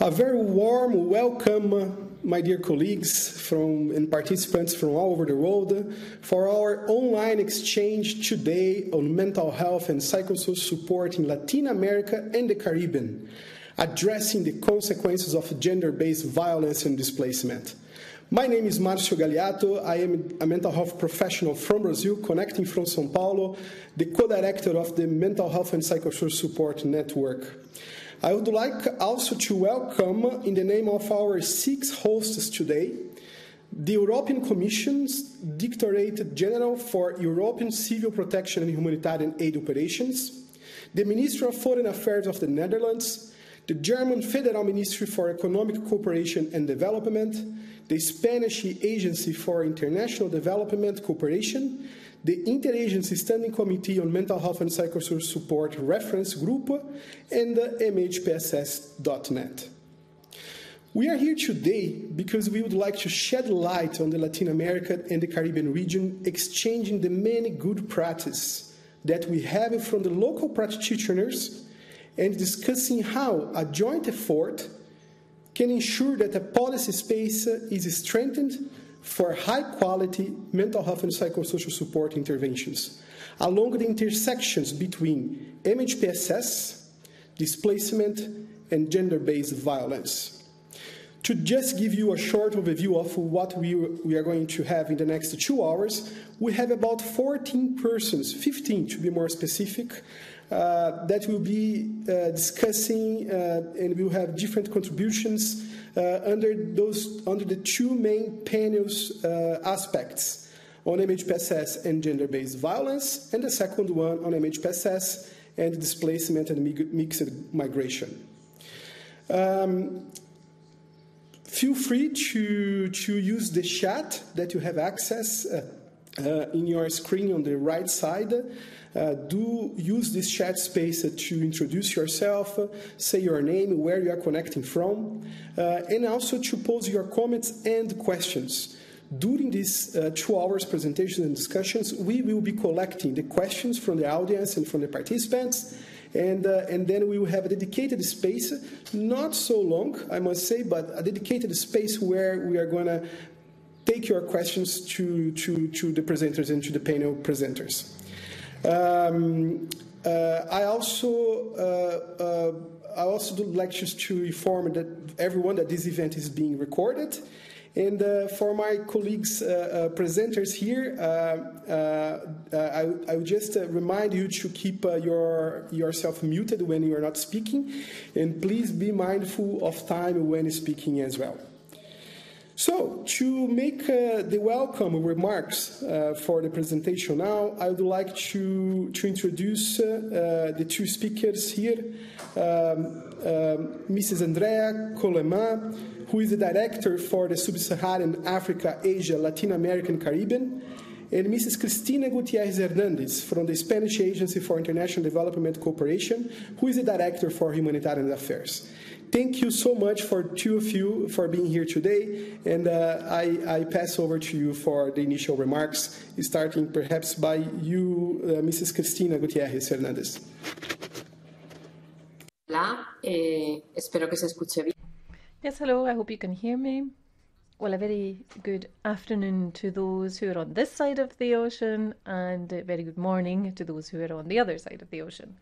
A very warm welcome, my dear colleagues from, and participants from all over the world, for our online exchange today on mental health and psychosocial support in Latin America and the Caribbean, addressing the consequences of gender based violence and displacement. My name is Marcio Gagliato. I am a mental health professional from Brazil, connecting from Sao Paulo, the co director of the Mental Health and Psychosocial Support Network. I would like also to welcome, in the name of our six hosts today, the European Commission's Directorate General for European Civil Protection and Humanitarian Aid Operations, the Minister of Foreign Affairs of the Netherlands, the German Federal Ministry for Economic Cooperation and Development, the Spanish Agency for International Development Cooperation, the Interagency Standing Committee on Mental Health and Psychosocial Support Reference Group, and the MHPSS.net. We are here today because we would like to shed light on the Latin America and the Caribbean region, exchanging the many good practices that we have from the local practitioners and discussing how a joint effort can ensure that a policy space is strengthened for high quality mental health and psychosocial support interventions along the intersections between MHPSS, displacement, and gender based violence. To just give you a short overview of what we, we are going to have in the next two hours, we have about 14 persons, 15 to be more specific, uh, that will be uh, discussing uh, and will have different contributions under those under the two main panels uh, aspects on MHPSS and gender-based violence, and the second one on MHPSS and displacement and mixed migration. Um, feel free to, to use the chat that you have access uh, uh, in your screen on the right side. Uh, do use this chat space to introduce yourself, say your name, where you are connecting from, uh, and also to pose your comments and questions. During these uh, two hours presentations and discussions, we will be collecting the questions from the audience and from the participants. And, uh, and then we will have a dedicated space, not so long, I must say, but a dedicated space where we are going to take your questions to, to, to the presenters and to the panel presenters. Um, uh, I also uh, uh, I also do lectures to inform that everyone that this event is being recorded. And uh, for my colleagues, uh, uh, presenters here, I, I would just remind you to keep your yourself muted when you are not speaking, and please be mindful of time when speaking as well. So, to make uh, the welcome remarks uh, for the presentation now, I would like to, to introduce uh, the two speakers here. Um, um, Mrs. Andrea Koulaimah, who is the director for the Sub-Saharan Africa, Asia, Latin American, Caribbean, and Mrs. Cristina Gutierrez Hernandez from the Spanish Agency for International Development Cooperation, who is the director for humanitarian affairs. Thank you so much for two of you for being here today, and uh, I, I, pass over to you for the initial remarks, starting perhaps by you, uh, Mrs. Cristina Gutierrez Hernandez. Hola, eh, espero que se escuche bien. Yes, hello, I hope you can hear me. Well, a very good afternoon to those who are on this side of the ocean, and a very good morning to those who are on the other side of the ocean.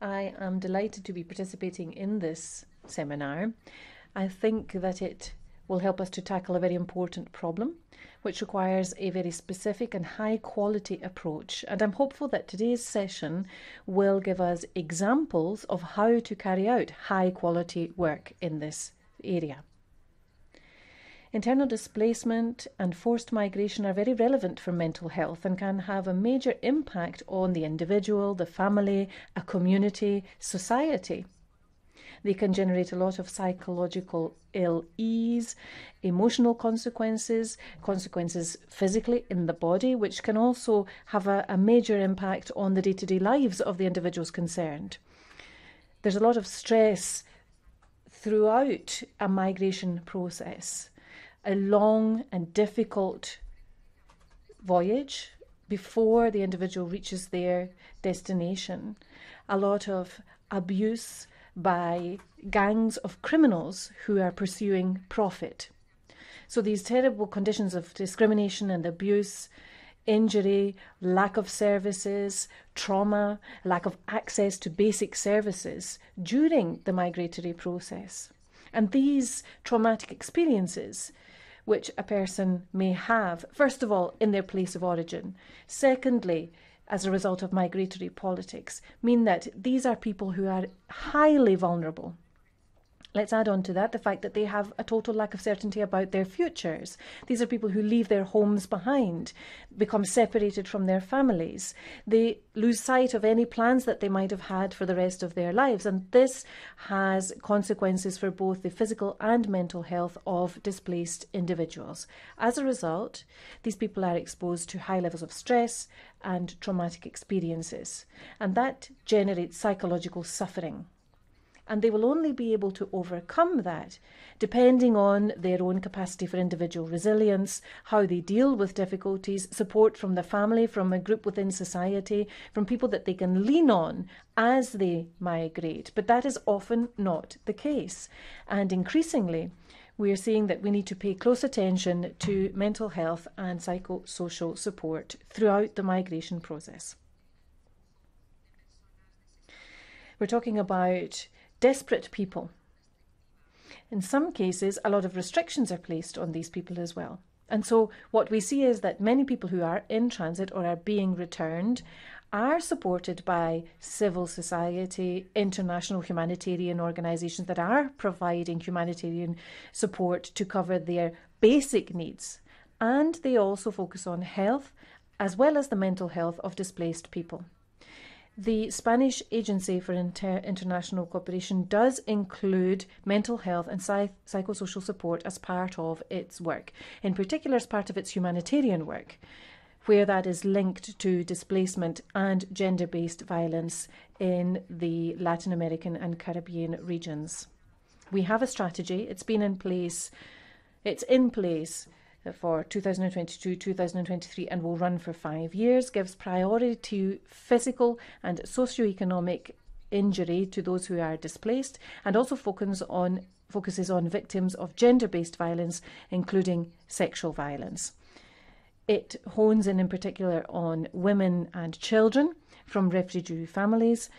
I am delighted to be participating in this seminar, I think that it will help us to tackle a very important problem, which requires a very specific and high quality approach. And I'm hopeful that today's session will give us examples of how to carry out high quality work in this area. Internal displacement and forced migration are very relevant for mental health and can have a major impact on the individual, the family, a community, society. They can generate a lot of psychological ill ease, emotional consequences, consequences physically in the body, which can also have a, a major impact on the day to day lives of the individuals concerned. There's a lot of stress throughout a migration process, a long and difficult voyage before the individual reaches their destination, a lot of abuse by gangs of criminals who are pursuing profit. So these terrible conditions of discrimination and abuse, injury, lack of services, trauma, lack of access to basic services during the migratory process. And these traumatic experiences which a person may have, first of all, in their place of origin, secondly, as a result of migratory politics, mean that these are people who are highly vulnerable Let's add on to that the fact that they have a total lack of certainty about their futures. These are people who leave their homes behind, become separated from their families. They lose sight of any plans that they might have had for the rest of their lives. And this has consequences for both the physical and mental health of displaced individuals. As a result, these people are exposed to high levels of stress and traumatic experiences. And that generates psychological suffering and they will only be able to overcome that depending on their own capacity for individual resilience, how they deal with difficulties, support from the family, from a group within society, from people that they can lean on as they migrate. But that is often not the case. And increasingly, we are seeing that we need to pay close attention to mental health and psychosocial support throughout the migration process. We're talking about desperate people. In some cases, a lot of restrictions are placed on these people as well. And so, what we see is that many people who are in transit or are being returned are supported by civil society, international humanitarian organisations that are providing humanitarian support to cover their basic needs. And they also focus on health as well as the mental health of displaced people. The Spanish Agency for Inter- International Cooperation does include mental health and psych- psychosocial support as part of its work, in particular, as part of its humanitarian work, where that is linked to displacement and gender based violence in the Latin American and Caribbean regions. We have a strategy, it's been in place, it's in place for 2022 2023 and will run for five years, gives priority to physical and socio-economic injury to those who are displaced, and also focuses on, focuses on victims of gender based violence, including sexual violence. It hones in, in particular, on women and children from refugee families,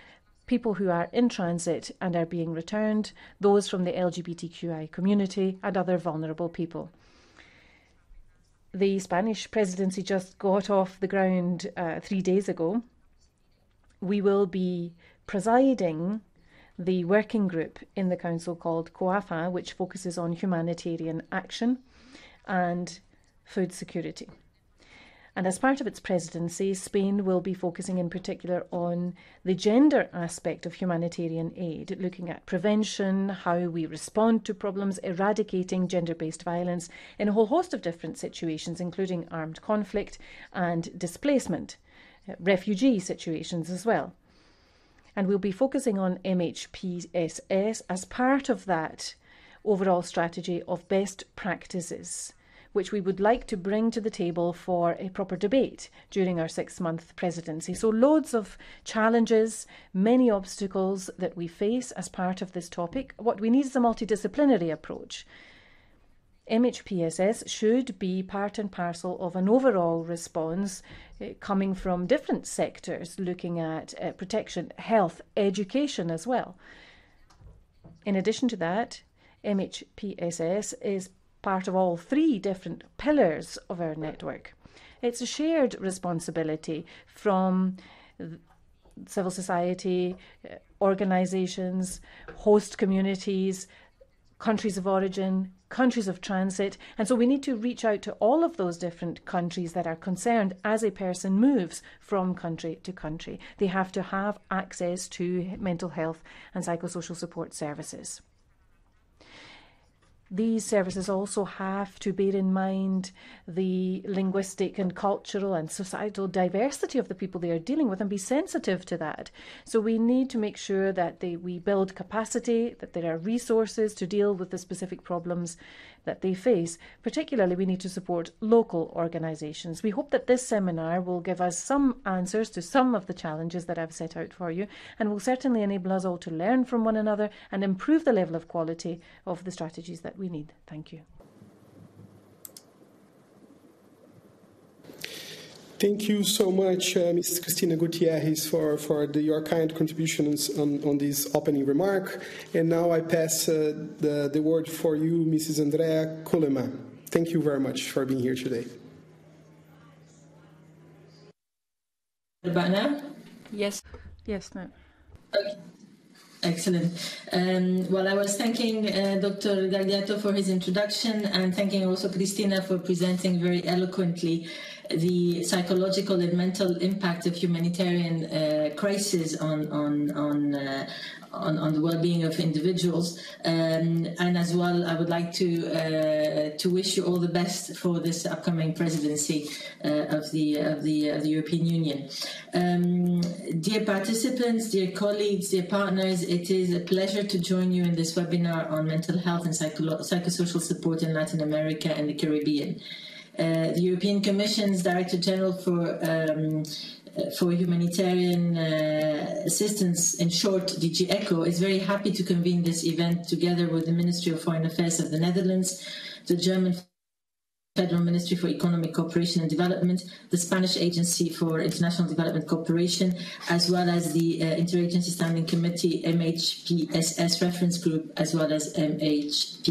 people who are in transit and are being returned, those from the LGBTQI community, and other vulnerable people the Spanish presidency just got off the ground uh, three days ago, we will be presiding the working group in the council called COHAFA, which focuses on humanitarian action and food security. And as part of its presidency, Spain will be focusing in particular on the gender aspect of humanitarian aid, looking at prevention, how we respond to problems, eradicating gender based violence in a whole host of different situations, including armed conflict and displacement, uh, refugee situations as well. And we'll be focusing on MHPSS as part of that overall strategy of best practices which we would like to bring to the table for a proper debate during our six month presidency. So, loads of challenges, many obstacles that we face as part of this topic. What we need is a multidisciplinary approach. MHPSS should be part and parcel of an overall response uh, coming from different sectors, looking at uh, protection, health, education as well. In addition to that, MHPSS is part of all three different pillars of our network. It's a shared responsibility from civil society, uh, organisations, host communities, countries of origin, countries of transit. And so we need to reach out to all of those different countries that are concerned as a person moves from country to country. They have to have access to mental health and psychosocial support services. These services also have to bear in mind the linguistic and cultural and societal diversity of the people they are dealing with and be sensitive to that. So we need to make sure that they, we build capacity, that there are resources to deal with the specific problems that they face. Particularly, we need to support local organisations. We hope that this seminar will give us some answers to some of the challenges that I've set out for you and will certainly enable us all to learn from one another and improve the level of quality of the strategies that we need. Thank you. Thank you so much, uh, Mrs. Cristina Gutierrez, for, for the, your kind contributions on, on this opening remark. And now I pass uh, the, the word for you, Mrs. Andrea Koulaimah. Thank you very much for being here today. About now? Yes. Yes, no. Okay. Excellent. Um, well, I was thanking uh, Dr. Gagliato for his introduction and thanking also Cristina for presenting very eloquently the psychological and mental impact of humanitarian uh, crisis on on on, uh, on, on the well-being of individuals. Um, and as well, I would like to uh, to wish you all the best for this upcoming presidency uh, of the of the of the European Union. Um, dear participants, dear colleagues, dear partners, it is a pleasure to join you in this webinar on mental health and psycho- psychosocial support in Latin America and the Caribbean. Uh, the European Commission's Director General for um, uh, for humanitarian uh, assistance, in short, DG ECHO, is very happy to convene this event together with the Ministry of Foreign Affairs of the Netherlands, the German Federal Ministry for Economic Cooperation and Development, the Spanish Agency for International Development Cooperation, as well as the uh, Interagency Standing Committee, MHPSS Reference Group, as well as MHPSS.net.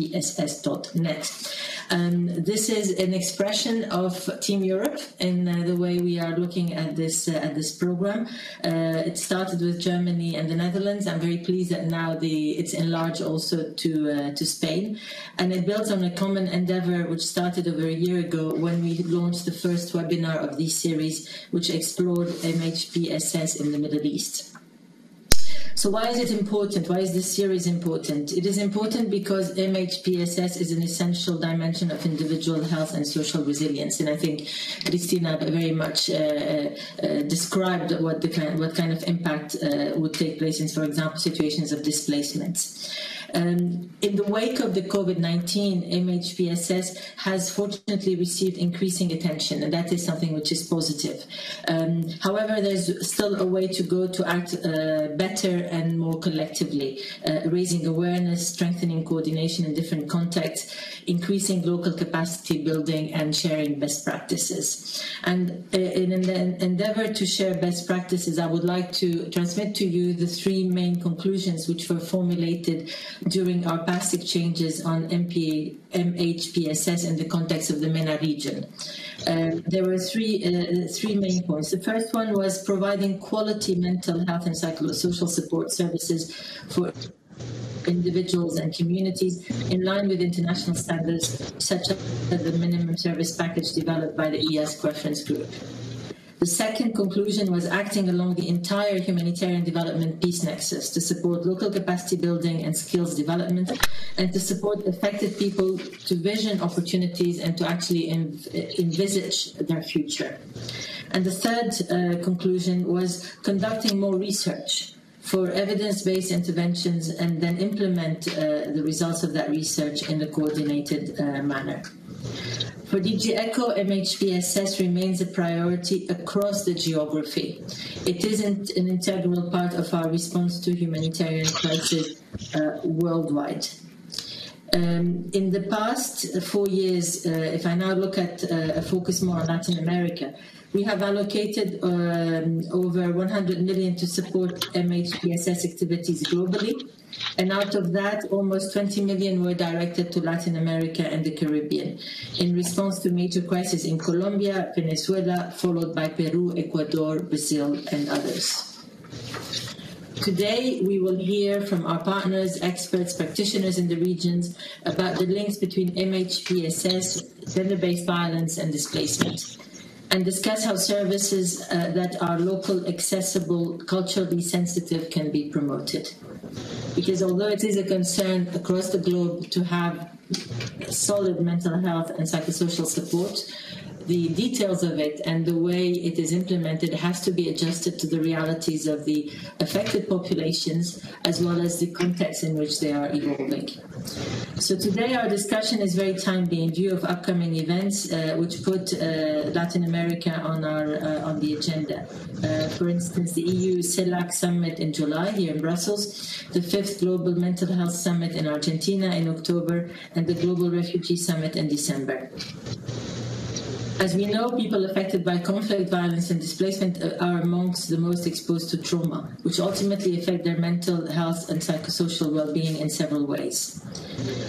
Um, this is an expression of Team Europe in uh, the way we are looking at this uh, at this program. Uh, it started with Germany and the Netherlands. I'm very pleased that now the it's enlarged also to uh, to Spain, and it builds on a common endeavor which started over year ago when we launched the first webinar of this series, which explored MHPSS in the Middle East. So why is it important? Why is this series important? It is important because MHPSS is an essential dimension of individual health and social resilience, and I think Cristina very much uh, uh, described what the kind, what kind of impact uh, would take place in, for example, situations of displacement. Um, in the wake of the COVID 19, MHPSS has fortunately received increasing attention, and that is something which is positive. Um, however, there's still a way to go to act uh, better and more collectively, uh, raising awareness, strengthening coordination in different contexts, increasing local capacity building, and sharing best practices. And uh, in an endeavor to share best practices, I would like to transmit to you the three main conclusions which were formulated during our past exchanges on MPA, MHPSS in the context of the MENA region. Um, there were three, uh, three main points. The first one was providing quality mental health and psychosocial support services for individuals and communities in line with international standards such as the minimum service package developed by the ES reference group. The second conclusion was acting along the entire humanitarian development peace nexus to support local capacity building and skills development and to support affected people to vision opportunities and to actually envisage their future. And the third uh, conclusion was conducting more research for evidence-based interventions and then implement uh, the results of that research in a coordinated uh, manner. For DG ECHO, MHPSS remains a priority across the geography. It isn't an integral part of our response to humanitarian crisis uh, worldwide. Um, in the past four years, uh, if I now look at uh, a focus more on Latin America, we have allocated um, over 100 million to support MHPSS activities globally. And out of that, almost 20 million were directed to Latin America and the Caribbean in response to major crises in Colombia, Venezuela, followed by Peru, Ecuador, Brazil, and others. Today, we will hear from our partners, experts, practitioners in the regions about the links between MHPSS, gender based violence, and displacement and discuss how services uh, that are local, accessible, culturally sensitive can be promoted. Because although it is a concern across the globe to have solid mental health and psychosocial support the details of it and the way it is implemented has to be adjusted to the realities of the affected populations as well as the context in which they are evolving. So today our discussion is very timely in view of upcoming events uh, which put uh, Latin America on our uh, on the agenda. Uh, for instance, the EU CELAC summit in July here in Brussels, the fifth Global Mental Health Summit in Argentina in October, and the Global Refugee Summit in December. As we know, people affected by conflict, violence, and displacement are amongst the most exposed to trauma, which ultimately affect their mental health and psychosocial well being in several ways.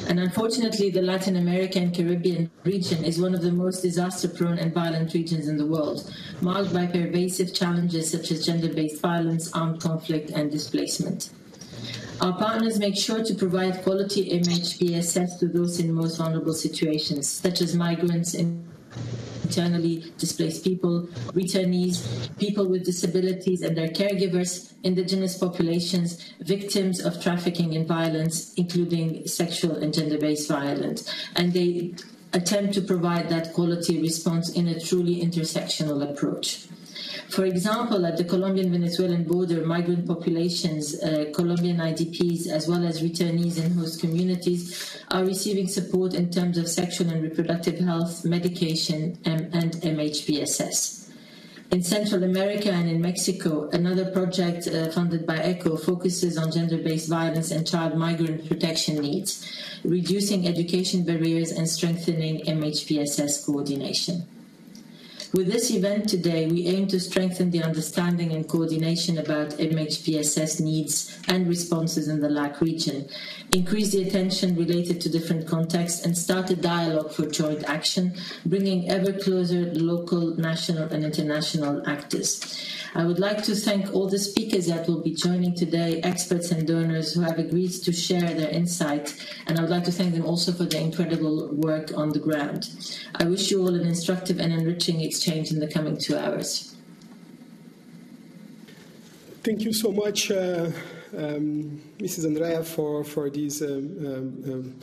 And unfortunately, the Latin American Caribbean region is one of the most disaster prone and violent regions in the world, marked by pervasive challenges such as gender based violence, armed conflict, and displacement. Our partners make sure to provide quality MHPSS to those in most vulnerable situations, such as migrants in internally displaced people, returnees, people with disabilities and their caregivers, indigenous populations, victims of trafficking and violence, including sexual and gender based violence. And they attempt to provide that quality response in a truly intersectional approach. For example, at the Colombian Venezuelan border, migrant populations, uh, Colombian IDPs, as well as returnees in host communities, are receiving support in terms of sexual and reproductive health, medication, and, and MHPSS. In Central America and in Mexico, another project uh, funded by ECHO focuses on gender based violence and child migrant protection needs, reducing education barriers and strengthening MHPSS coordination. With this event today, we aim to strengthen the understanding and coordination about MHPSS needs and responses in the LAC region, increase the attention related to different contexts, and start a dialogue for joint action, bringing ever closer local, national, and international actors. I would like to thank all the speakers that will be joining today, experts and donors who have agreed to share their insight, and I would like to thank them also for their incredible work on the ground. I wish you all an instructive and enriching exchange in the coming two hours. Thank you so much, uh, um, Mrs. Andrea, for, for these um, um, um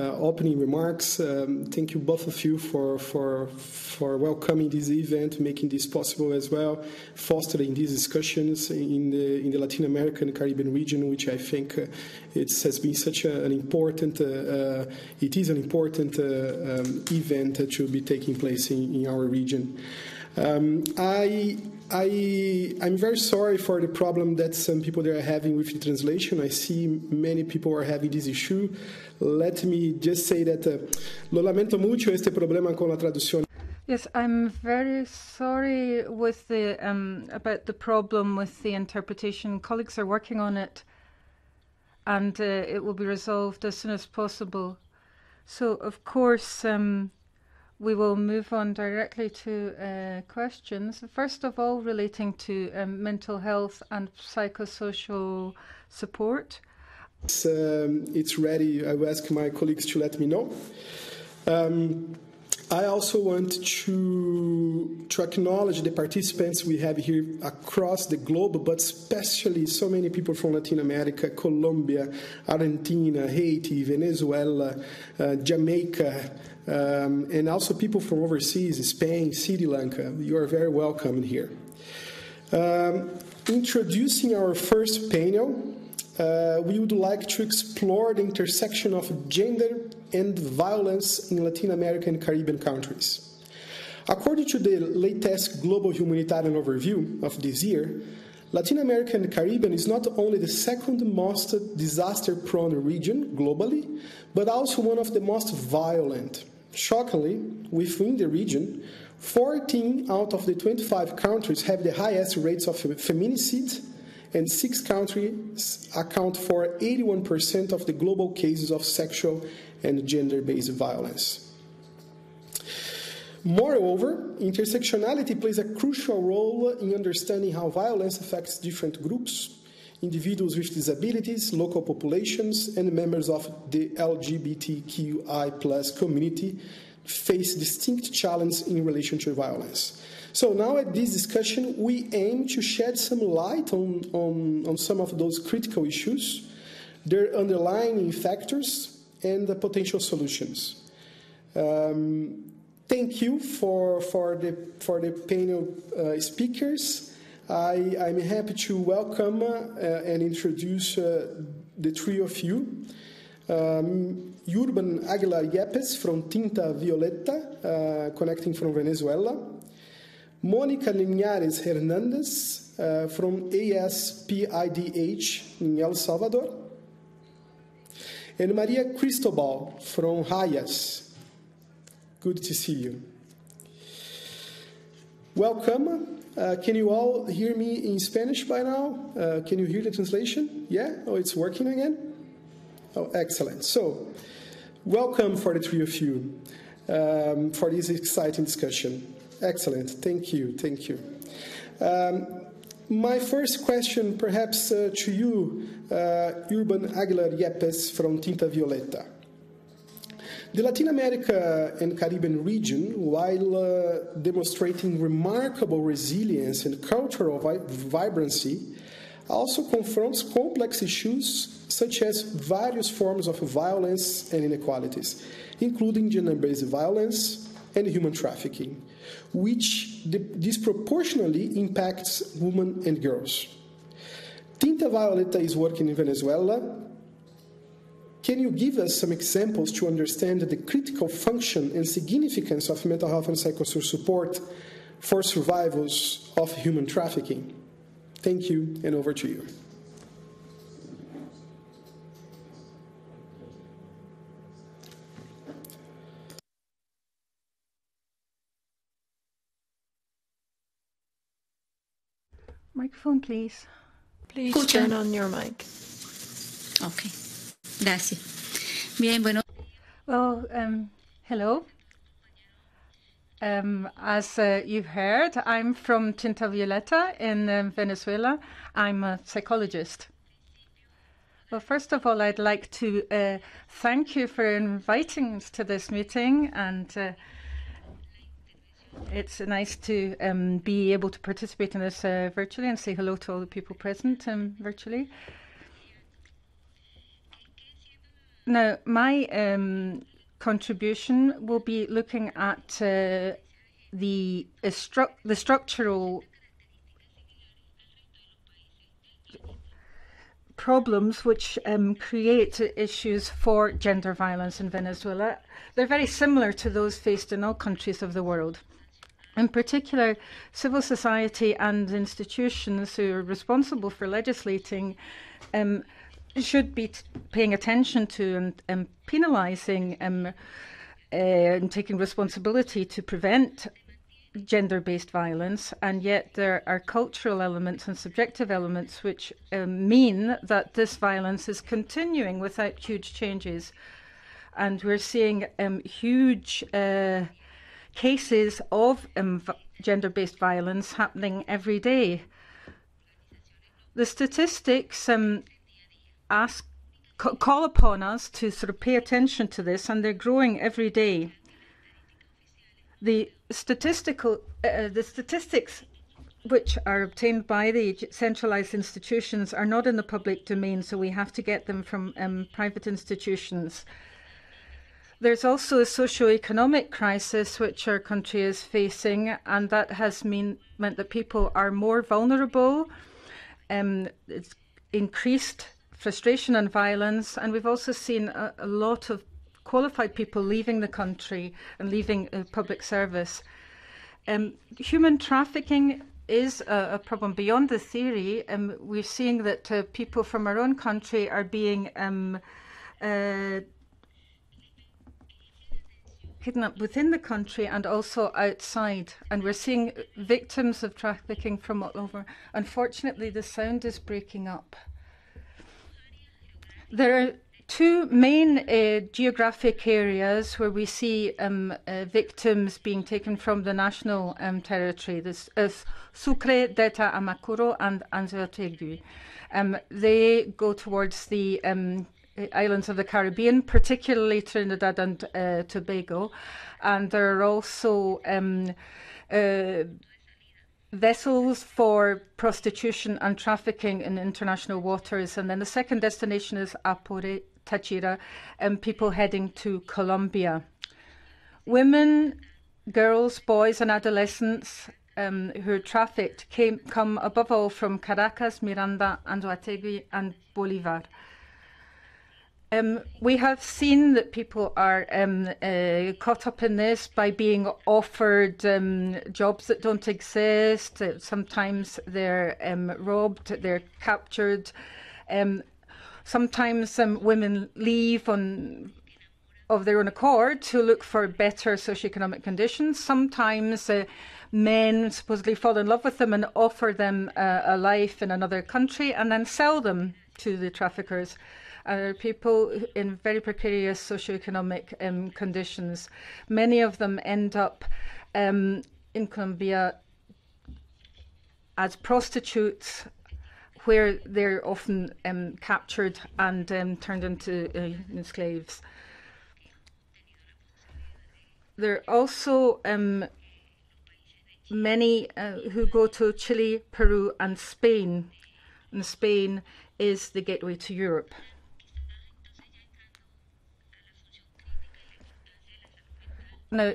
opening remarks. Um, thank you both of you for, for, for welcoming this event, making this possible as well, fostering these discussions in the, in the Latin American Caribbean region, which I think uh, it has been such a, an important, uh, uh it is an important uh, um, event that should be taking place in, in our region. Um, I I, I'm very sorry for the problem that some people are having with the translation. I see many people are having this issue. Let me just say that uh, lo lamento mucho este problema con la traducción. Yes, I'm very sorry with the um, about the problem with the interpretation. Colleagues are working on it, and uh, it will be resolved as soon as possible. So, of course. Um, we will move on directly to uh, questions. First of all, relating to um, mental health and psychosocial support. It's, um, it's ready. I will ask my colleagues to let me know. Um, I also want to, to acknowledge the participants we have here across the globe, but especially so many people from Latin America, Colombia, Argentina, Haiti, Venezuela, uh, Jamaica, um, and also people from overseas, Spain, Sri Lanka. You are very welcome here. Um, introducing our first panel, uh, we would like to explore the intersection of gender and violence in Latin American and Caribbean countries. According to the latest Global Humanitarian Overview of this year, Latin America and Caribbean is not only the second most disaster prone region globally, but also one of the most violent. Shockingly, within the region, 14 out of the 25 countries have the highest rates of feminicide, and six countries account for 81% of the global cases of sexual and gender based violence. Moreover, intersectionality plays a crucial role in understanding how violence affects different groups, individuals with disabilities, local populations, and members of the LGBTQI community face distinct challenges in relation to violence. So now at this discussion, we aim to shed some light on, on, on some of those critical issues, their underlying factors, and the potential solutions. Um, thank you for, for, the, for the panel uh, speakers. I, I'm happy to welcome uh, and introduce uh, the three of you. Um, Urban Aguilar Yepes from Tinta Violeta, uh, connecting from Venezuela. Monica Linares Hernandez uh, from ASPIDH in El Salvador. And Maria Cristobal from HIAS. Good to see you. Welcome. Uh, can you all hear me in Spanish by now? Uh, can you hear the translation? Yeah? Oh, it's working again? Oh, excellent. So, welcome for the three of you um, for this exciting discussion. Excellent. Thank you. Thank you. Um, my first question, perhaps uh, to you, uh, Urban Aguilar Yepes from Tinta Violeta. The Latin America and Caribbean region, while uh, demonstrating remarkable resilience and cultural vi- vibrancy, also confronts complex issues such as various forms of violence and inequalities, including gender based violence and human trafficking, which disproportionately impacts women and girls. Tinta Violeta is working in Venezuela can you give us some examples to understand the critical function and significance of mental health and psychosocial support for survivors of human trafficking? Thank you, and over to you. Microphone, please. Please turn on your mic. Okay. Gracias. Bien, bueno. Well, um, hello. Um, as uh, you've heard, I'm from Tinta Violeta in um, Venezuela. I'm a psychologist. Well, first of all, I'd like to uh, thank you for inviting us to this meeting, and uh, it's nice to um, be able to participate in this uh, virtually and say hello to all the people present um, virtually. Now, my um, contribution will be looking at uh, the uh, stru the structural problems which um, create issues for gender violence in Venezuela. They're very similar to those faced in all countries of the world. In particular, civil society and institutions who are responsible for legislating um, should be paying attention to and, and penalising um, uh, and taking responsibility to prevent gender based violence, and yet there are cultural elements and subjective elements which um, mean that this violence is continuing without huge changes. And we're seeing um, huge uh, cases of um, gender based violence happening every day. The statistics um, ask call upon us to sort of pay attention to this, and they're growing every day. The statistical, uh, the statistics which are obtained by the centralized institutions are not in the public domain, so we have to get them from um, private institutions. There's also a socio-economic crisis which our country is facing, and that has mean, meant that people are more vulnerable. Um, it's increased frustration and violence. And we've also seen a, a lot of qualified people leaving the country and leaving uh, public service. Um, human trafficking is a, a, problem beyond the theory. Um, we're seeing that uh, people from our own country are being um, uh, kidnapped within the country and also outside. And we're seeing victims of trafficking from all over. Unfortunately, the sound is breaking up. There are two main uh, geographic areas where we see um, uh, victims being taken from the national um, territory. This is Sucre, Delta Amacuro, and Anzoátegui. Um, they go towards the um, islands of the Caribbean, particularly Trinidad and uh, Tobago. And there are also um, uh, vessels for prostitution and trafficking in international waters. And then the second destination is Apure, Táchira, and people heading to Colombia. Women, girls, boys, and adolescents um, who are trafficked came, come above all from Caracas, Miranda, Anzoátegui, and Bolivar. Um, we have seen that people are um, uh, caught up in this by being offered um, jobs that don't exist. Sometimes they're um, robbed, they're captured. Um, sometimes um, women leave on of their own accord to look for better socioeconomic conditions. Sometimes uh, men supposedly fall in love with them and offer them uh, a life in another country and then sell them to the traffickers are people in very precarious socioeconomic um, conditions. Many of them end up um, in Colombia as prostitutes where they're often um, captured and um, turned into uh, slaves. There are also um, many uh, who go to Chile, Peru, and Spain. And Spain is the gateway to Europe. Now,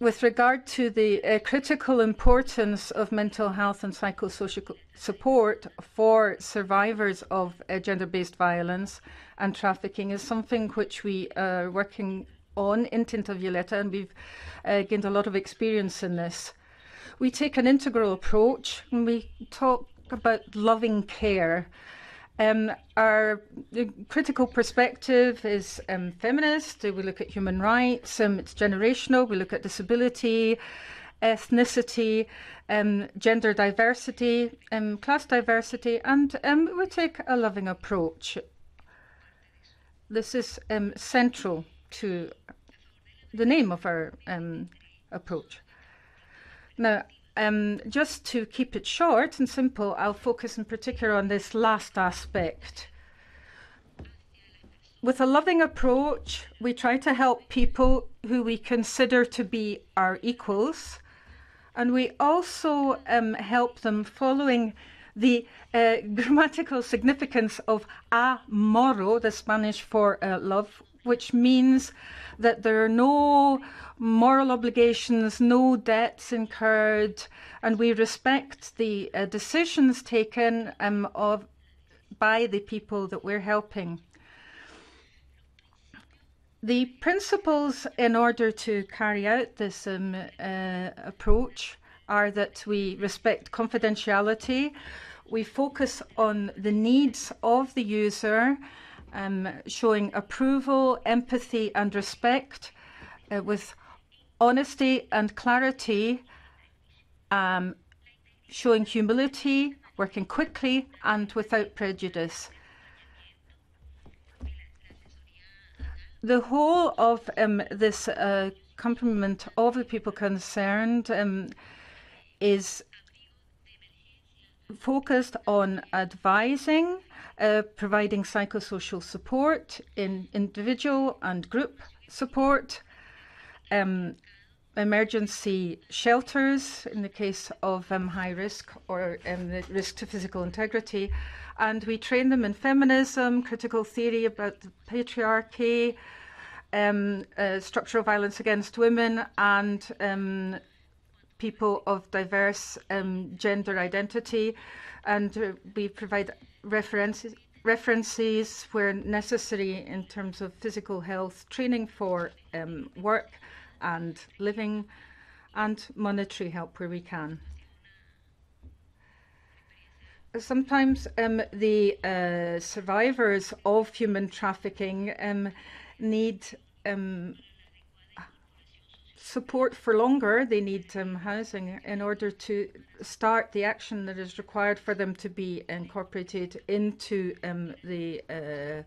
with regard to the uh, critical importance of mental health and psychosocial support for survivors of uh, gender based violence and trafficking is something which we are working on in Tinta Violeta, and we've uh, gained a lot of experience in this. We take an integral approach and we talk about loving care um, our critical perspective is um, feminist. We look at human rights. Um, it's generational. We look at disability, ethnicity, um, gender diversity, um, class diversity, and we take a loving approach. This is central to the name of our approach. Now, um, just to keep it short and simple, I'll focus in particular on this last aspect. With a loving approach, we try to help people who we consider to be our equals, and we also um, help them following the uh, grammatical significance of amoro, the Spanish for uh, love, which means that there are no moral obligations, no debts incurred, and we respect the uh, decisions taken um, of by the people that we're helping. The principles in order to carry out this um, uh, approach are that we respect confidentiality, we focus on the needs of the user, um, showing approval, empathy, and respect uh, with honesty and clarity, um, showing humility, working quickly and without prejudice. The whole of um, this uh, complement of the people concerned um, is focused on advising, uh, providing psychosocial support in individual and group support, um, emergency shelters in the case of um, high risk or um, risk to physical integrity. And we train them in feminism, critical theory about the patriarchy, um, uh, structural violence against women, and um, people of diverse um, gender identity. And uh, we provide references references where necessary in terms of physical health, training for um, work, and living and monetary help where we can. Sometimes um, the uh, survivors of human trafficking um, need um, support for longer. They need um, housing in order to start the action that is required for them to be incorporated into um, the uh,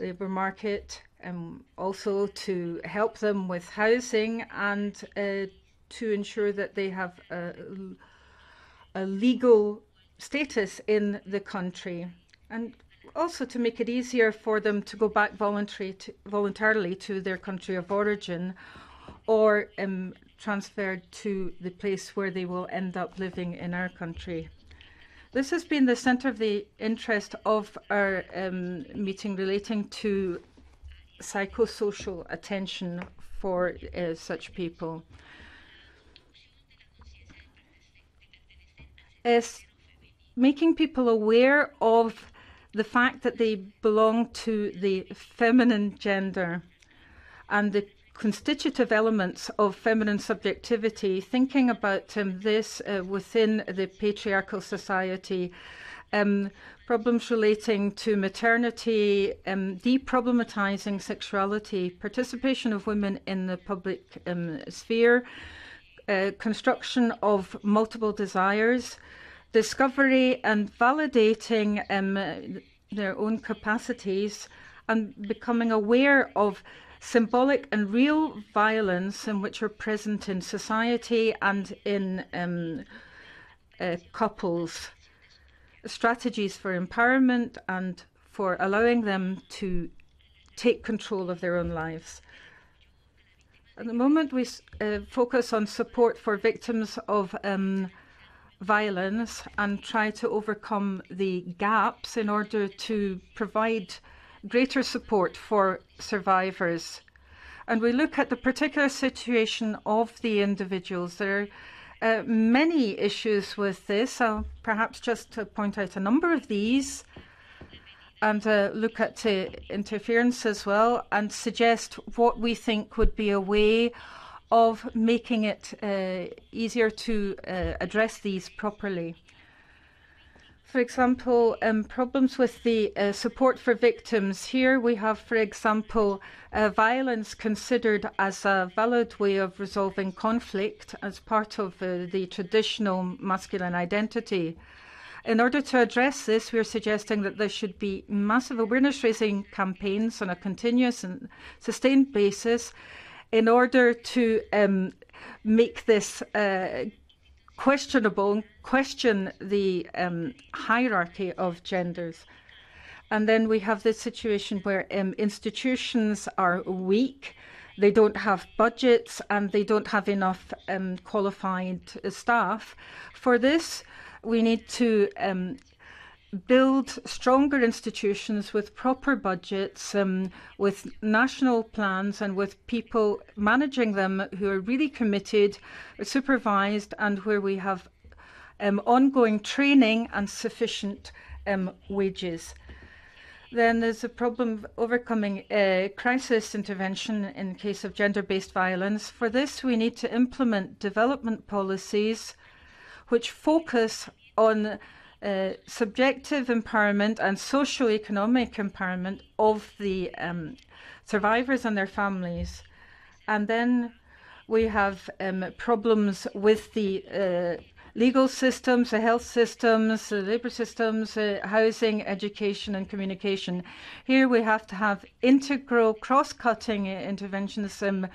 labour market um, also to help them with housing and uh, to ensure that they have a, a legal status in the country and also to make it easier for them to go back to, voluntarily to their country of origin or um, transferred to the place where they will end up living in our country. This has been the centre of the interest of our um, meeting relating to psychosocial attention for uh, such people. Is making people aware of the fact that they belong to the feminine gender and the constitutive elements of feminine subjectivity, thinking about um, this uh, within the patriarchal society, um, problems relating to maternity, um, deproblematizing sexuality, participation of women in the public um, sphere, uh, construction of multiple desires, discovery and validating um, their own capacities, and becoming aware of symbolic and real violence in which are present in society and in um, uh, couples, strategies for empowerment and for allowing them to take control of their own lives. At the moment, we uh, focus on support for victims of um, violence and try to overcome the gaps in order to provide greater support for survivors. And we look at the particular situation of the individuals. There are uh, many issues with this. I'll perhaps just to point out a number of these and uh, look at uh, interference as well and suggest what we think would be a way of making it uh, easier to uh, address these properly. For example, um, problems with the uh, support for victims. Here we have, for example, uh, violence considered as a valid way of resolving conflict as part of uh, the traditional masculine identity. In order to address this, we are suggesting that there should be massive awareness raising campaigns on a continuous and sustained basis in order to um, make this uh, questionable, question the um, hierarchy of genders. And then we have this situation where um, institutions are weak, they don't have budgets, and they don't have enough um, qualified staff. For this, we need to um, build stronger institutions with proper budgets, um, with national plans, and with people managing them who are really committed, supervised, and where we have um, ongoing training and sufficient um, wages. Then there's a problem of overcoming uh, crisis intervention in case of gender based violence. For this, we need to implement development policies which focus on uh, subjective empowerment and socio-economic empowerment of the um, survivors and their families. And then we have um, problems with the uh, legal systems, the health systems, the labour systems, uh, housing, education, and communication. Here we have to have integral, cross cutting interventions um,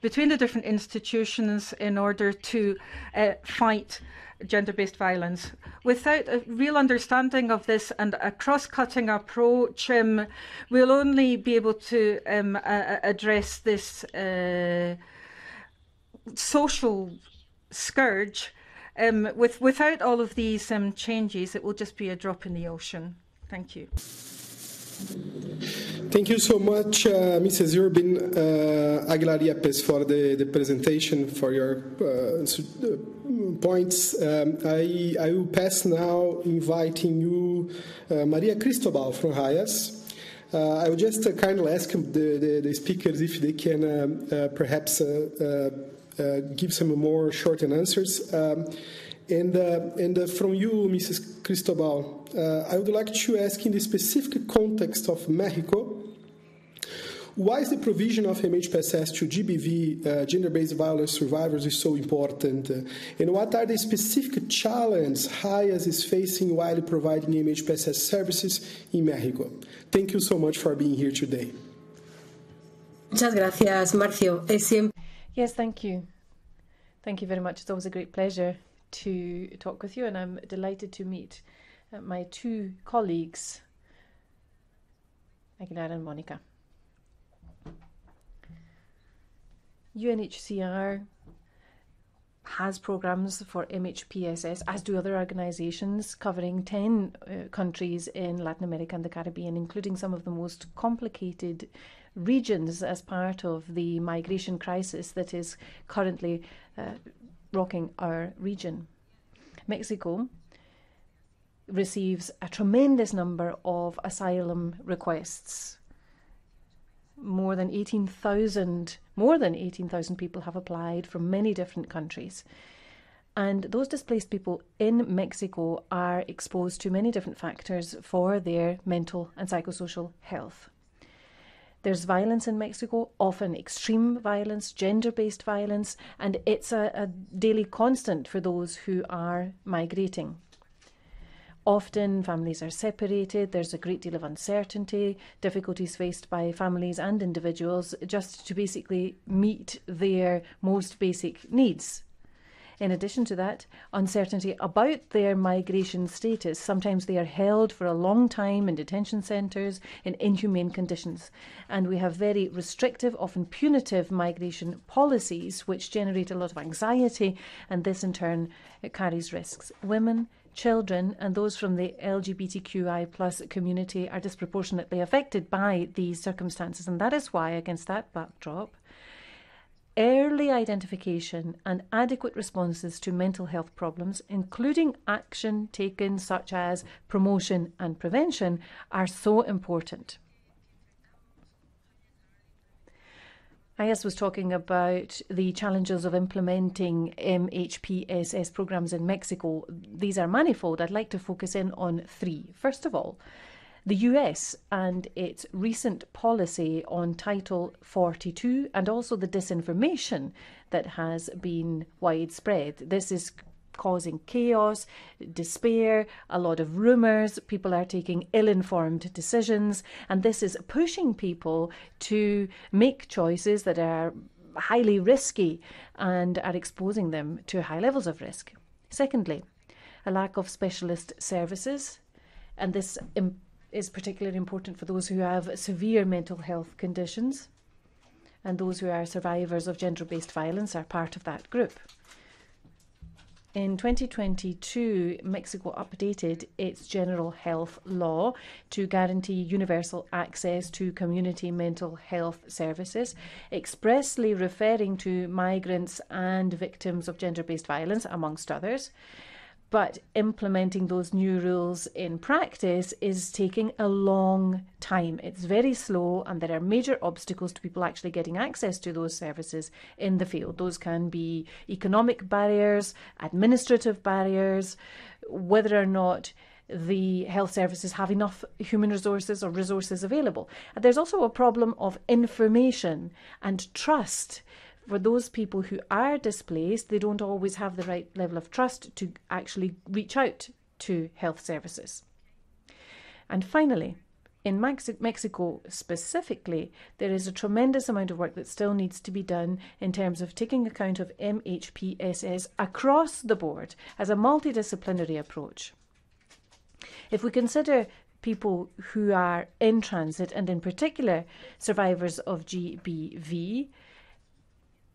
between the different institutions in order to uh, fight gender based violence. Without a real understanding of this and a cross cutting approach, um, we'll only be able to um, uh, address this uh, social scourge. Um, with, without all of these um, changes, it will just be a drop in the ocean. Thank you. Thank you so much, uh, Mrs. Urban uh, Aguilar Yepes, for the, the presentation, for your uh, uh points. Um, I, I will pass now inviting you, uh, Maria Cristobal from HIAS. Uh, I will just kindly ask the, the, the, speakers if they can perhaps give some more short answers. Um, and, uh, and uh, from you, Mrs. Cristobal, uh, I would like to ask in the specific context of Mexico, why is the provision of MHPSS to GBV, uh, gender-based violence survivors, is so important? Uh, and what are the specific challenges HIAS is facing while providing MHPSS services in Mexico? Thank you so much for being here today. Muchas gracias, Marcio. Yes, thank you. Thank you very much. It's always a great pleasure to talk with you, and I'm delighted to meet uh, my two colleagues, Aguilar and Monica. UNHCR has programs for MHPSS, as do other organizations covering 10 uh, countries in Latin America and the Caribbean, including some of the most complicated regions as part of the migration crisis that is currently uh, rocking our region. Mexico receives a tremendous number of asylum requests. More than 18,000 more than 18,000 people have applied from many different countries. And those displaced people in Mexico are exposed to many different factors for their mental and psychosocial health. There's violence in Mexico, often extreme violence, gender based violence, and it's a, a, daily constant for those who are migrating. Often families are separated, there's a great deal of uncertainty, difficulties faced by families and individuals just to basically meet their most basic needs. In addition to that, uncertainty about their migration status. Sometimes they are held for a long time in detention centres in inhumane conditions. And we have very restrictive, often punitive migration policies which generate a lot of anxiety, and this in turn carries risks. Women, children and those from the LGBTQI plus community are disproportionately affected by these circumstances. And that is why, against that backdrop, early identification and adequate responses to mental health problems, including action taken such as promotion and prevention, are so important. IS was talking about the challenges of implementing MHPSS programs in Mexico. These are manifold. I'd like to focus in on three. First of all, the US and its recent policy on Title 42 and also the disinformation that has been widespread. This is causing chaos, despair, a lot of rumours. People are taking ill informed decisions, and this is pushing people to make choices that are highly risky and are exposing them to high levels of risk. Secondly, a lack of specialist services, and this is particularly important for those who have severe mental health conditions, and those who are survivors of gender based violence are part of that group. In 2022, Mexico updated its general health law to guarantee universal access to community mental health services, expressly referring to migrants and victims of gender based violence, amongst others. But implementing those new rules in practice is taking a long time. It's very slow, and there are major obstacles to people actually getting access to those services in the field. Those can be economic barriers, administrative barriers, whether or not the health services have enough human resources or resources available. And there's also a problem of information and trust for those people who are displaced, they don't always have the right level of trust to actually reach out to health services. And finally, in Mexico specifically, there is a tremendous amount of work that still needs to be done in terms of taking account of MHPSS across the board as a multidisciplinary approach. If we consider people who are in transit and, in particular, survivors of GBV,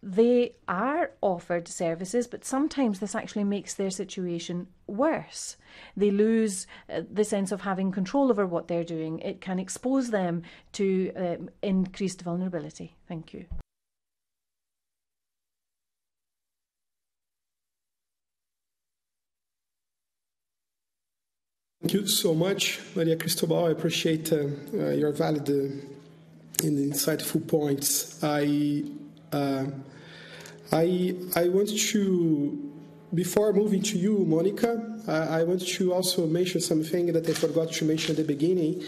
they are offered services, but sometimes this actually makes their situation worse. They lose uh, the sense of having control over what they're doing. It can expose them to um, increased vulnerability. Thank you. Thank you so much, Maria Cristobal. I appreciate uh, uh, your valid uh, and insightful points. I uh, I, I want to, before moving to you, Monica, I, I want to also mention something that I forgot to mention at the beginning.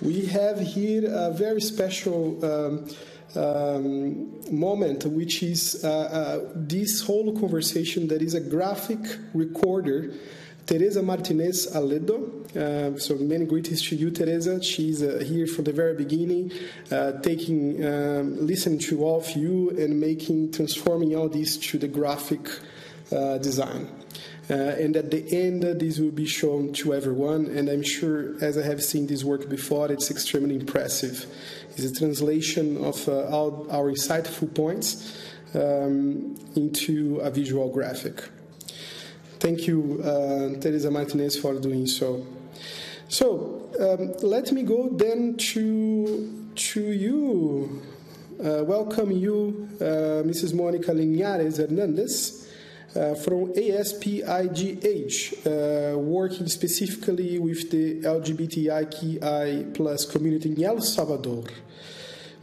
We have here a very special um, um, moment, which is uh, uh, this whole conversation that is a graphic recorder Teresa Martinez Aledo. Uh, so many greetings to you, Teresa. She's uh, here from the very beginning, uh, taking, um, listening to all of you and making, transforming all this to the graphic uh, design. Uh, and at the end, uh, this will be shown to everyone. And I'm sure, as I have seen this work before, it's extremely impressive. It's a translation of all our insightful points um, into a visual graphic. Thank you, uh, Teresa Martinez, for doing so. So um, let me go then to to you. Uh, welcome you, uh, Mrs. Monica Linares Hernandez uh, from ASPIDH, uh, working specifically with the LGBTIQI plus community in El Salvador.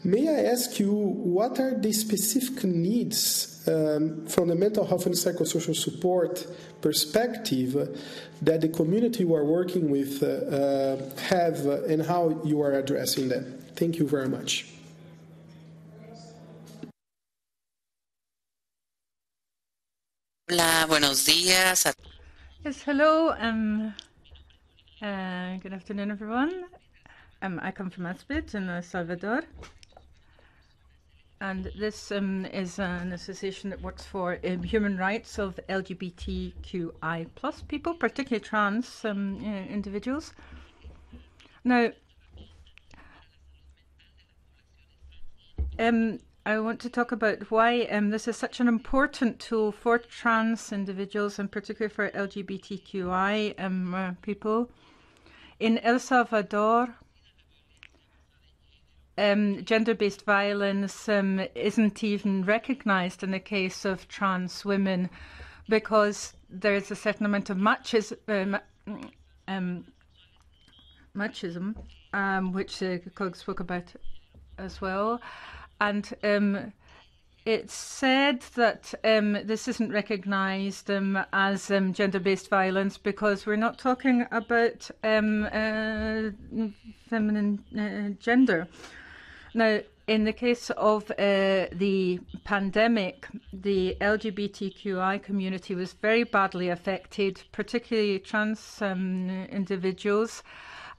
May I ask you what are the specific needs um, from the mental health and psychosocial support perspective that the community you are working with uh, uh, have uh, and how you are addressing them? Thank you very much. Hola, buenos días. Yes, hello, um, uh, good afternoon, everyone. Um, I come from ASPIDH in El Salvador. And this um, is an association that works for um, human rights of LGBTQI plus people, particularly trans um, uh, individuals. Now, um, I want to talk about why um, this is such an important tool for trans individuals and particularly for LGBTQI um, uh, people. In El Salvador, um, gender based violence um, isn't even recognized in the case of trans women because there's a certain amount of machism, um, um, machism um, which uh, spoke about as well. And um, it's said that this isn't recognised um, as um, gender-based violence because we're not talking about uh, feminine uh, gender. Now, in the case of uh, the pandemic, the LGBTQI community was very badly affected, particularly trans um, individuals.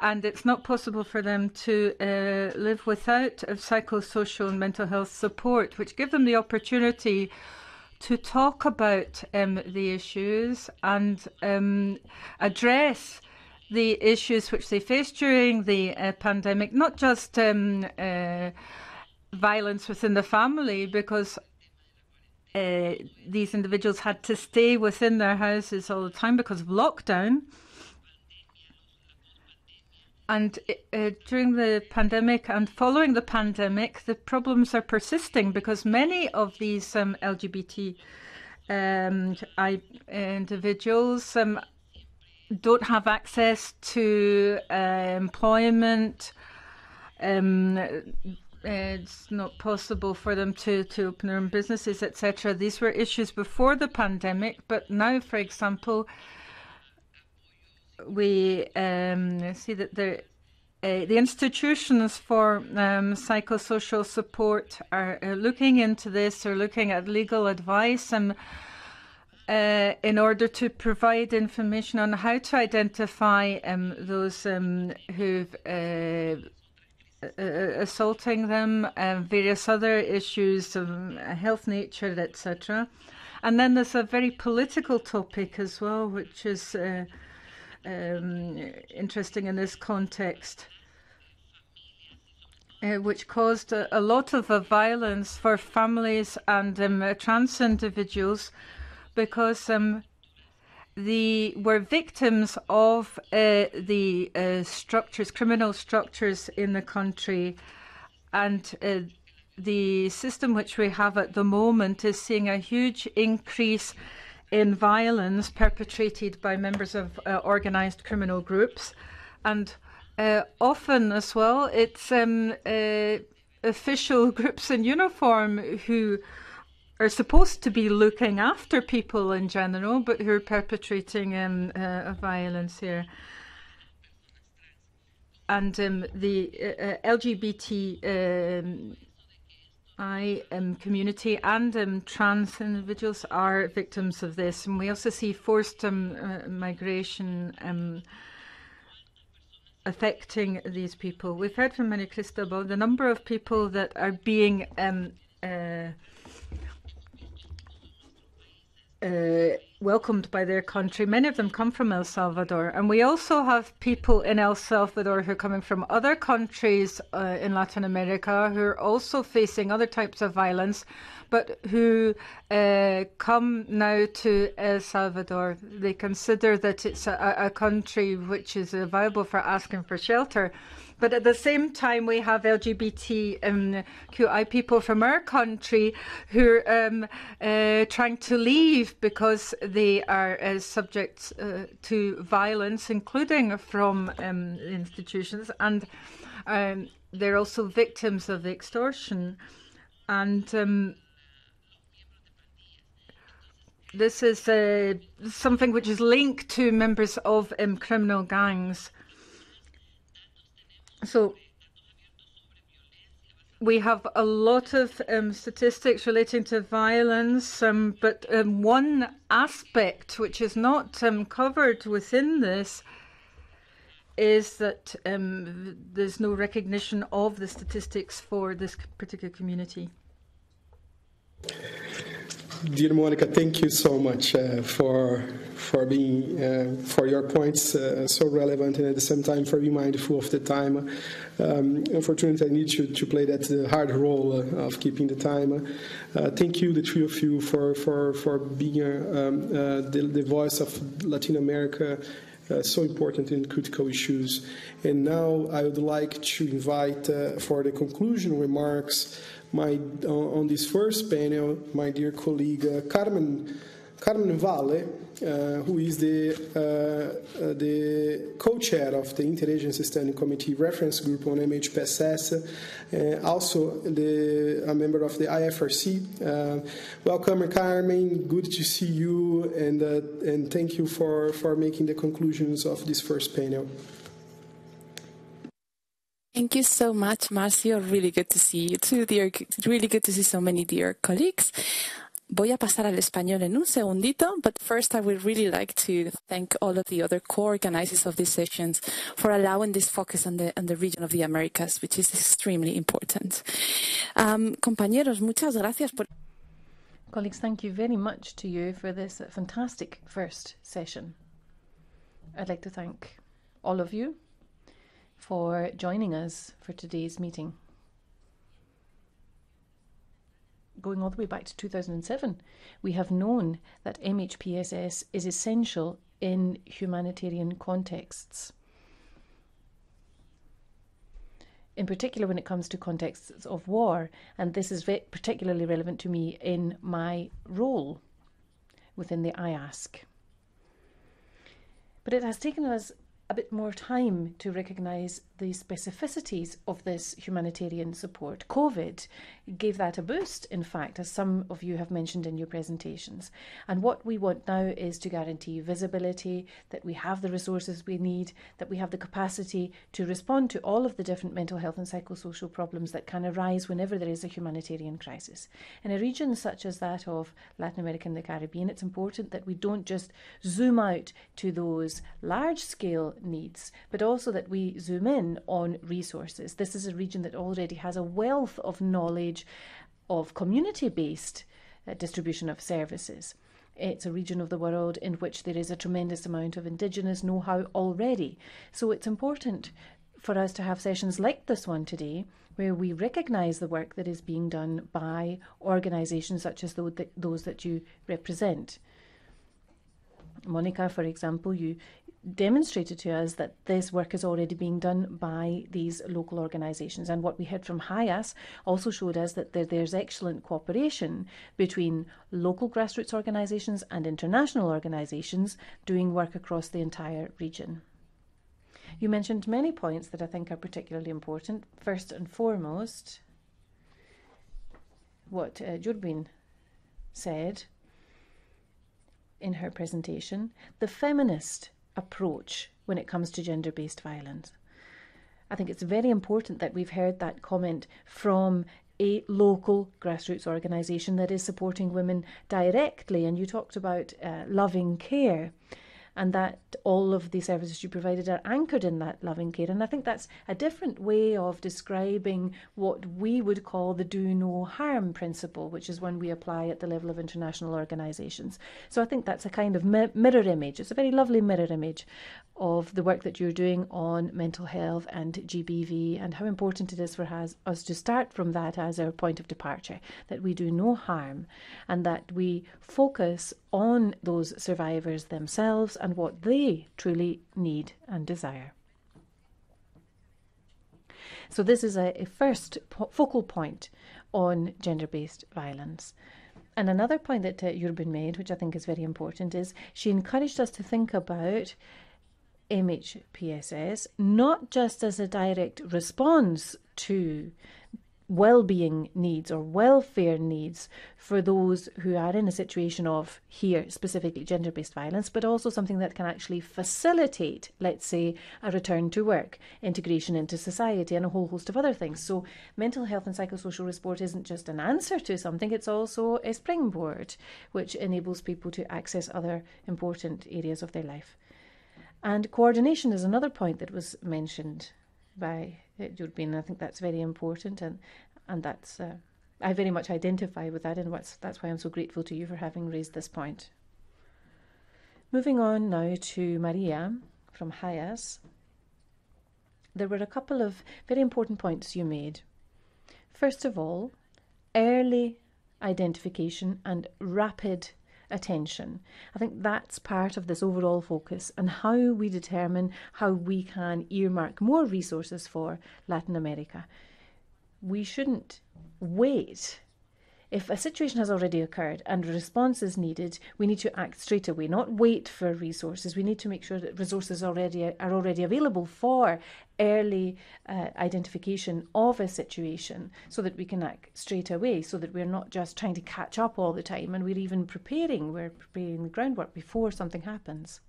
And it's not possible for them to uh, live without psychosocial and mental health support, which give them the opportunity to talk about um, the issues and um, address the issues which they faced during the uh, pandemic, not just um, uh, violence within the family, because uh, these individuals had to stay within their houses all the time because of lockdown. And uh, during the pandemic and following the pandemic, the problems are persisting because many of these um, LGBT um, I, individuals um, don't have access to uh, employment. Um, it's not possible for them to, to open their own businesses, etc. These were issues before the pandemic, but now, for example, we um, see that there, uh, the institutions for um, psychosocial support are, are, looking into this, are looking at legal advice and uh, in order to provide information on how to identify um, those um, who've uh, assaulting them, uh, various other issues of health nature, etc. And then there's a very political topic as well, which is uh, um, interesting in this context. Uh, which caused a, a lot of uh, violence for families and um, trans individuals because um, the were victims of uh, the uh, structures, criminal structures in the country, and uh, the system which we have at the moment is seeing a huge increase in violence perpetrated by members of uh, organized criminal groups, and uh, often as well, it's um, uh, official groups in uniform who are supposed to be looking after people in general, but who are perpetrating um, uh, violence here. And um, the uh, uh LGBT um, I um, community and um, trans individuals are victims of this, and we also see forced um, uh, migration um, affecting these people. We've heard from Maria Cristobal the number of people that are being um, uh, uh, welcomed by their country. Many of them come from El Salvador. And we also have people in El Salvador who are coming from other countries uh, in Latin America who are also facing other types of violence, but who uh, come now to El Salvador. They consider that it's a, a country which is viable for asking for shelter. But at the same time, we have LGBTQI um, people from our country who are um, uh, trying to leave because they are uh, subject uh, to violence, including from um, institutions, and um, they're also victims of extortion. And um, this is uh, something which is linked to members of um, criminal gangs. So we have a lot of um, statistics relating to violence, um, but um, one aspect which is not covered within this is that there's no recognition of the statistics for this particular community. Dear Monica, thank you so much uh, for for being uh, for your points uh, so relevant and at the same time for being mindful of the time. Um, unfortunately, I need to, to play that hard role uh, of keeping the time. Uh, thank you, the three of you, for for for being uh, um, the, the voice of Latin America. Uh, so important in critical issues. And now I would like to invite uh, for the conclusion remarks my, on this first panel, my dear colleague uh, Carmen, Carmen Valle, uh, who is the, uh, uh, the co-chair of the Interagency Standing Committee Reference Group on MHPSS, uh, also the, a member of the IFRC. Uh, welcome, Carmen. Good to see you, and, and thank you for, for making the conclusions of this first panel. Thank you so much, Marcio. Really good to see you too, dear. Really good to see so many dear colleagues. Voy a pasar al español en un segundito, but first I would really like to thank all of the other co-organizers of these sessions for allowing this focus on the, on the region of the Americas, which is extremely important. Um, compañeros, muchas gracias por... Colleagues, thank you very much to you for this fantastic first session. I'd like to thank all of you for joining us for today's meeting. Going all the way back to 2007, we have known that MHPSS is essential in humanitarian contexts. in particular when it comes to contexts of war, and this is particularly relevant to me in my role within the IASC. But it has taken us a bit more time to recognise the specificities of this humanitarian support. COVID gave that a boost, in fact, as some of you have mentioned in your presentations. And what we want now is to guarantee visibility, that we have the resources we need, that we have the capacity to respond to all of the different mental health and psychosocial problems that can arise whenever there is a humanitarian crisis. In a region such as that of Latin America and the Caribbean, it's important that we don't just zoom out to those large scale needs, but also that we zoom in on resources. This is a region that already has a wealth of knowledge of community based uh, distribution of services. It's a region of the world in which there is a tremendous amount of Indigenous know how already. So it's important for us to have sessions like this one today where we recognise the work that is being done by organisations such as those that you represent. Monica, for example, you demonstrated to us that this work is already being done by these local organisations. And what we heard from HIAS also showed us that there, there's excellent cooperation between local grassroots organisations and international organisations doing work across the entire region. You mentioned many points that I think are particularly important. First and foremost, what uh, Jurbin said in her presentation, the feminist approach when it comes to gender based violence. I think it's very important that we've heard that comment from a local grassroots organisation that is supporting women directly. And you talked about uh, loving care. And that all of the services you provided are anchored in that loving care. And I think that's a different way of describing what we would call the do no harm principle, which is one we apply at the level of international organisations. So I think that's a kind of mirror image. It's a very lovely mirror image of the work that you're doing on mental health and GBV and how important it is for has, us to start from that as our point of departure, that we do no harm and that we focus on those survivors themselves and what they truly need and desire. So, this is a, a first po- focal point on gender based violence. And another point that uh, Jurben made, which I think is very important, is she encouraged us to think about MHPSS not just as a direct response to well-being needs or welfare needs for those who are in a situation of here specifically gender-based violence but also something that can actually facilitate let's say a return to work integration into society and a whole host of other things. So mental health and psychosocial support isn't just an answer to something it's also a springboard which enables people to access other important areas of their life. And coordination is another point that was mentioned by Jurben. I think that's very important, and and that's uh, I very much identify with that, and that's why I'm so grateful to you for having raised this point. Moving on now to Maria from HIAS. There were a couple of very important points you made. First of all, early identification and rapid attention. I think that's part of this overall focus and how we determine how we can earmark more resources for Latin America. We shouldn't wait if a situation has already occurred and a response is needed, we need to act straight away, not wait for resources. We need to make sure that resources already are already available for early uh, identification of a situation so that we can act straight away, so that we're not just trying to catch up all the time and we're even preparing, we're preparing the groundwork before something happens.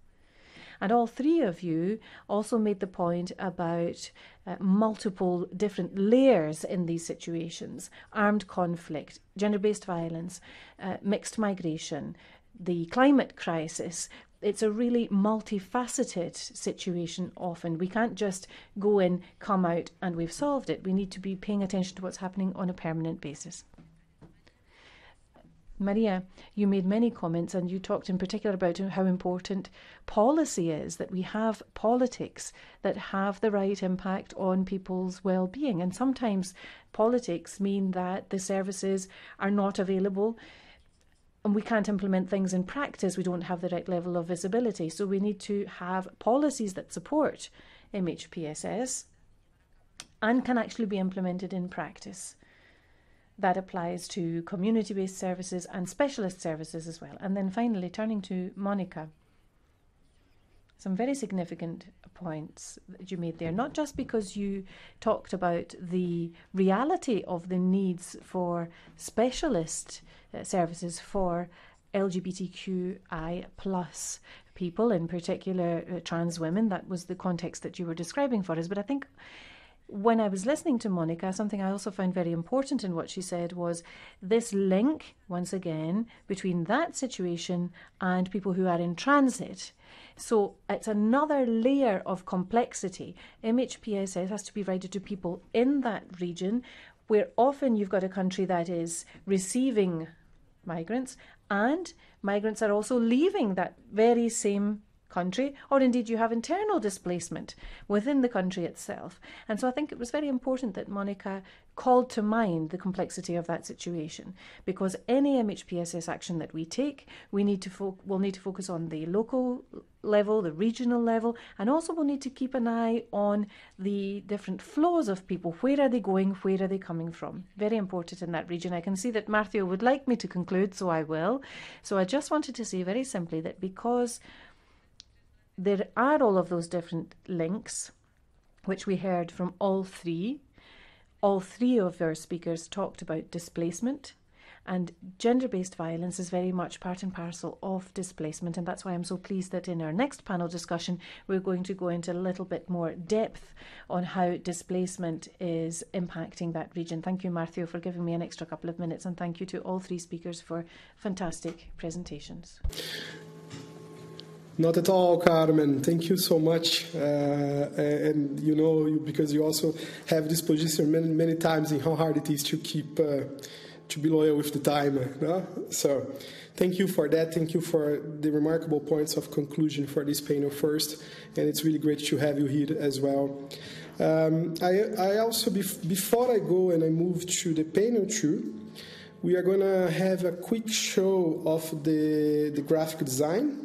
And all three of you also made the point about uh, multiple different layers in these situations armed conflict, gender based violence, uh, mixed migration, the climate crisis. It's a really multifaceted situation often. We can't just go in, come out, and we've solved it. We need to be paying attention to what's happening on a permanent basis. Maria, you made many comments and you talked in particular about how important policy is, that we have politics that have the right impact on people's well being. And sometimes politics mean that the services are not available and we can't implement things in practice. We don't have the right level of visibility. So we need to have policies that support MHPSS and can actually be implemented in practice that applies to community based services and specialist services as well. And then finally, turning to Monica, some very significant points that you made there, not just because you talked about the reality of the needs for specialist uh, services for LGBTQI plus people, in particular uh, trans women. That was the context that you were describing for us. But I think when I was listening to Monica, something I also found very important in what she said was this link, once again, between that situation and people who are in transit. So it's another layer of complexity. MHPSS has to be provided to people in that region where often you've got a country that is receiving migrants and migrants are also leaving that very same country, or indeed you have internal displacement within the country itself. And so I think it was very important that Monica called to mind the complexity of that situation because any MHPSS action that we take, we need to fo- will need to focus on the local level, the regional level, and also we'll need to keep an eye on the different flows of people. Where are they going? Where are they coming from? Very important in that region. I can see that Marcio would like me to conclude, so I will. So I just wanted to say very simply that because there are all of those different links, which we heard from all three. All three of our speakers talked about displacement, and gender based violence is very much part and parcel of displacement. And that's why I'm so pleased that in our next panel discussion, we're going to go into a little bit more depth on how displacement is impacting that region. Thank you, Marcio, for giving me an extra couple of minutes. And thank you to all three speakers for fantastic presentations. Not at all, Carmen. Thank you so much. Uh, and you know, you, because you also have this position many, many times in how hard it is to keep, uh, to be loyal with the time. No? So, thank you for that. Thank you for the remarkable points of conclusion for this panel first. And it's really great to have you here as well. Um, I, I, also, before I go and I move to the panel two, we are going to have a quick show of the, the graphic design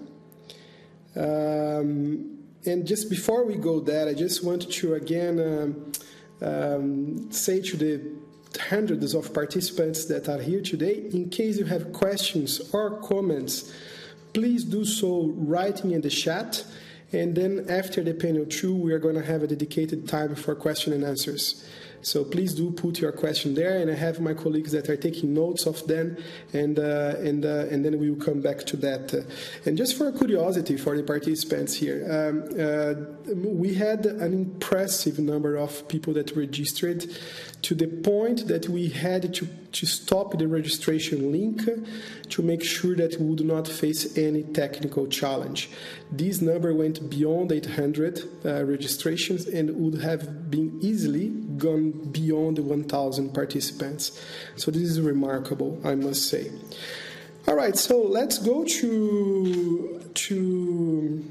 um, and just before we go there, I just want to again um, um, say to the hundreds of participants that are here today, in case you have questions or comments, please do so writing in the chat. And then after the panel two, we are going to have a dedicated time for question and answers. So please do put your question there, and I have my colleagues that are taking notes of them, and uh, and uh, and then we will come back to that. And just for curiosity for the participants here, um, uh, we had an impressive number of people that registered, to the point that we had to to stop the registration link to make sure that we would not face any technical challenge. This number went beyond 800 uh, registrations and would have been easily gone beyond the 1,000 participants. So this is remarkable, I must say. All right, so let's go to to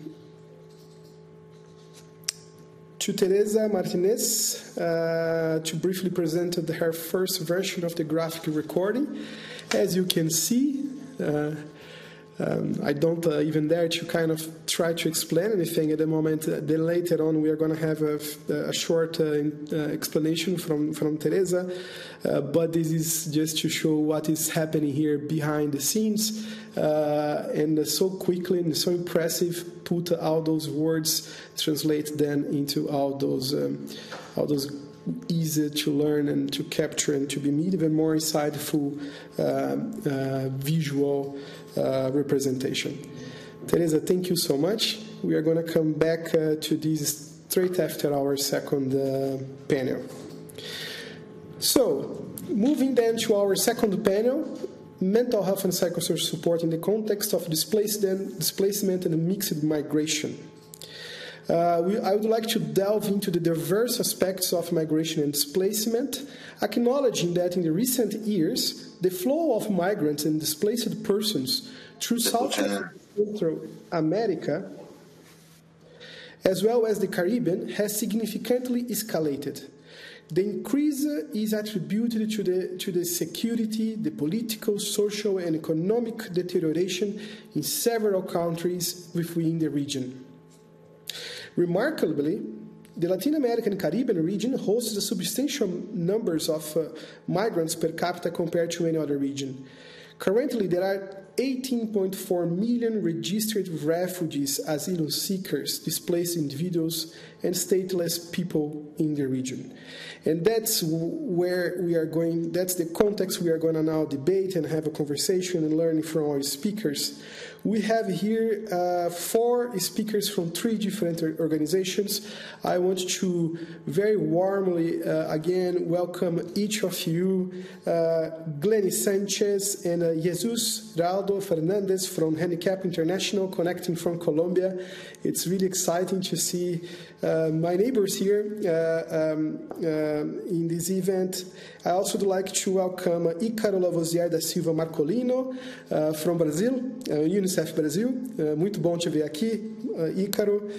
to Teresa Martinez uh, to briefly present her first version of the graphic recording. As you can see, uh, um, I don't uh, even dare to kind of try to explain anything at the moment. Uh, then later on, we are going to have a, a short uh, uh, explanation from, from Teresa, uh, but this is just to show what is happening here behind the scenes. Uh, and so quickly and so impressive, put all those words, translate them into all those, um, all those easy to learn and to capture and to be made even more insightful visual uh, representation. Teresa, thank you so much. We are going to come back uh, to this straight after our second uh, panel. So, moving then to our second panel, mental health and psychosocial support in the context of displacement and mixed migration. Uh, we, I would like to delve into the diverse aspects of migration and displacement, acknowledging that in the recent years, the flow of migrants and displaced persons through South America, as well as the Caribbean, has significantly escalated. The increase is attributed to the, to the security, the political, social, and economic deterioration in several countries within the region. Remarkably, the Latin American Caribbean region hosts a substantial numbers of uh, migrants per capita compared to any other region. Currently, there are 18.4 million registered refugees, asylum seekers, displaced individuals, and stateless people in the region. And that's where we are going, that's the context we are going to now debate and have a conversation and learn from our speakers. We have here uh, four speakers from three different organizations. I want to very warmly uh, again welcome each of you, uh, Glenny Sanchez and uh, Jesus Raldo Fernandez from Handicap International, connecting from Colombia. It's really exciting to see my neighbors here uh, um, uh, in this event. I also would like to welcome Ícaro Lavoisier da Silva Marcolino from Brazil, UNICEF Brasil. muito bom te ver aqui, Ícaro.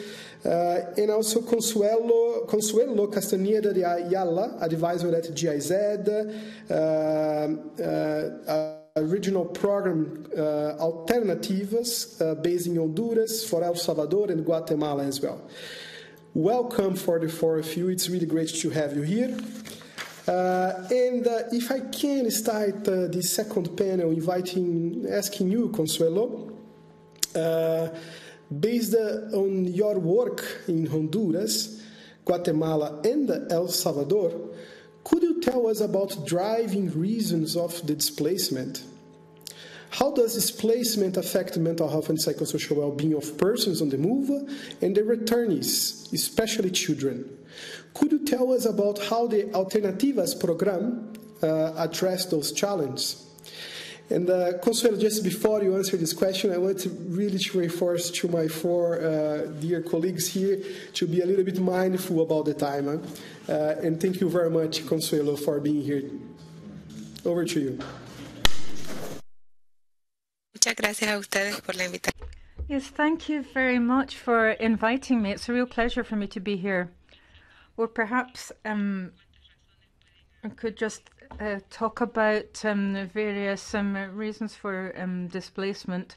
Uh, and also Consuelo, Consuelo Castaneda de Ayala, advisor at GIZ, uh, uh, regional program Alternativas, based in Honduras, for El Salvador and Guatemala as well. Welcome for the four of you. It's really great to have you here. Uh, and uh, if I can start uh, the second panel, inviting, asking you, Consuelo, uh, based on your work in Honduras, Guatemala, and El Salvador, could you tell us about driving reasons of the displacement? How does displacement affect mental health and psychosocial well being of persons on the move and the returnees, especially children? Could you tell us about how the Alternativas program uh, addressed those challenges? And uh, Consuelo, just before you answer this question, I want to really to reinforce to my four uh, dear colleagues here to be a little bit mindful about the time. Huh? Uh, and thank you very much, Consuelo, for being here. Over to you. Muchas gracias a ustedes por la invitación. Yes, thank you very much for inviting me. It's a real pleasure for me to be here. Well, perhaps um, I could just uh, talk about um, various um, reasons for um, displacement.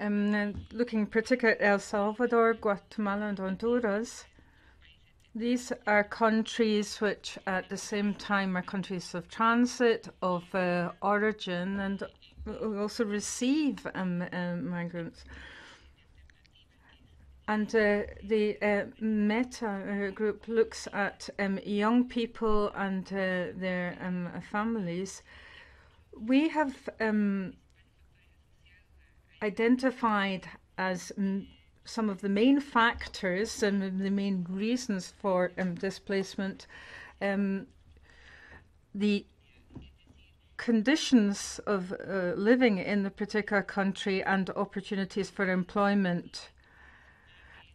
Um, looking particularly at El Salvador, Guatemala, and Honduras. These are countries which, at the same time, are countries of transit, of uh, origin, and also receive um, uh, migrants. And uh, the uh, Meta uh, group looks at um, young people and uh, their um, families. We have um, identified as some of the main factors and the main reasons for um, displacement the conditions of uh, living in the particular country and opportunities for employment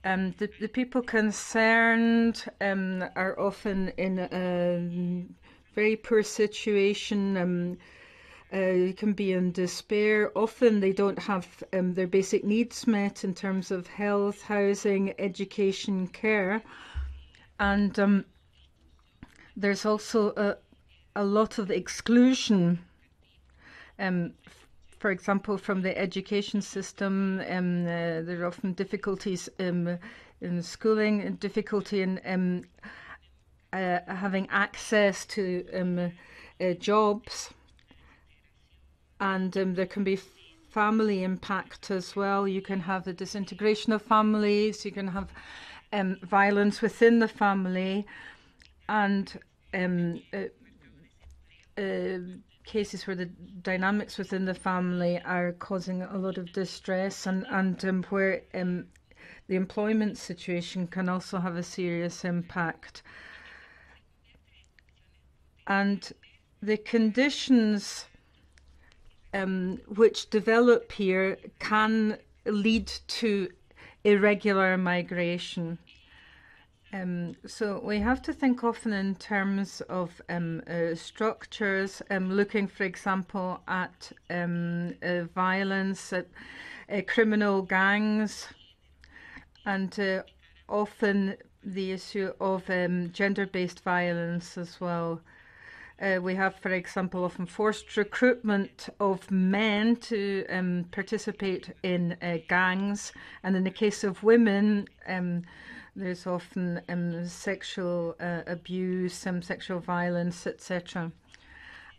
um, the, the people concerned um, are often in a very poor situation. Um, uh, can be in despair. Often they don't have um, their basic needs met in terms of health, housing, education, care. And um, there's also a, a lot of exclusion um, for example, from the education system, um, uh, there are often difficulties um, in schooling, difficulty in um, uh, having access to um, uh, jobs, and um, there can be family impact as well. You can have the disintegration of families, you can have um, violence within the family, and uh, uh, cases where the dynamics within the family are causing a lot of distress and, and um, where um, the employment situation can also have a serious impact. And the conditions um, which develop here can lead to irregular migration. Um, so we have to think often in terms of um, uh, structures, um, looking, for example, at um, uh, violence, at uh, criminal gangs, and uh, often the issue of um, gender-based violence as well. Uh, we have, for example, often forced recruitment of men to um, participate in uh, gangs, and in the case of women, there's often um, sexual uh, abuse, some um, sexual violence, etc.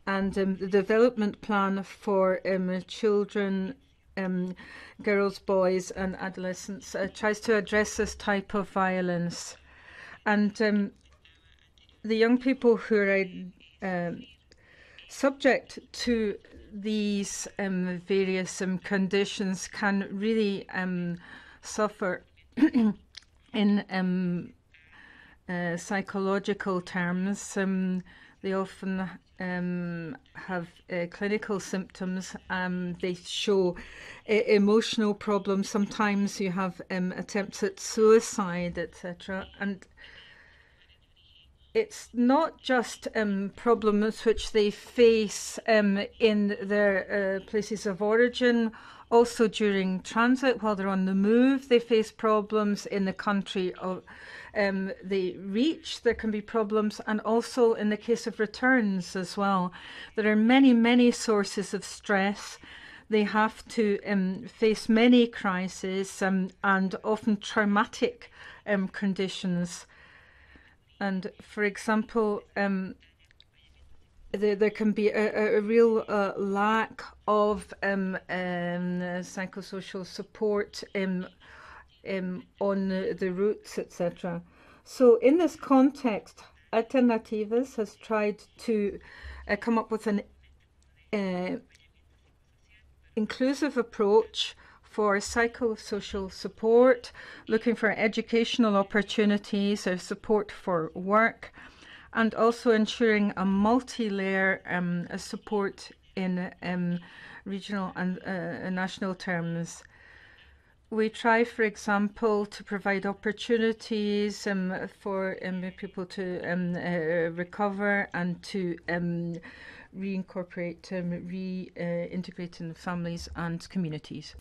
And um, the development plan for um, children, um, girls, boys, and adolescents uh, tries to address this type of violence. And um, the young people who are subject to these various conditions can really suffer in um, uh, psychological terms, um, they often um, have uh, clinical symptoms. Um, they show uh, emotional problems. Sometimes you have um, attempts at suicide, etc. And it's not just um, problems which they face in their uh, places of origin also, during transit, while they're on the move, they face problems in the country of um, they reach. There can be problems, and also in the case of returns as well. There are many, many sources of stress. They have to um, face many crises um, and often traumatic um, conditions. And for example, um, there, there can be a, a real uh, lack of um, um, psychosocial support um, um, on the, the routes, etc. So, in this context, Alternativas has tried to uh, come up with an uh, inclusive approach for psychosocial support, looking for educational opportunities or support for work and also ensuring a multi-layer um, support in um, regional and uh, national terms. We try, for example, to provide opportunities um, for um, people to um, uh, recover and to um, reincorporate, reintegrate in families and communities.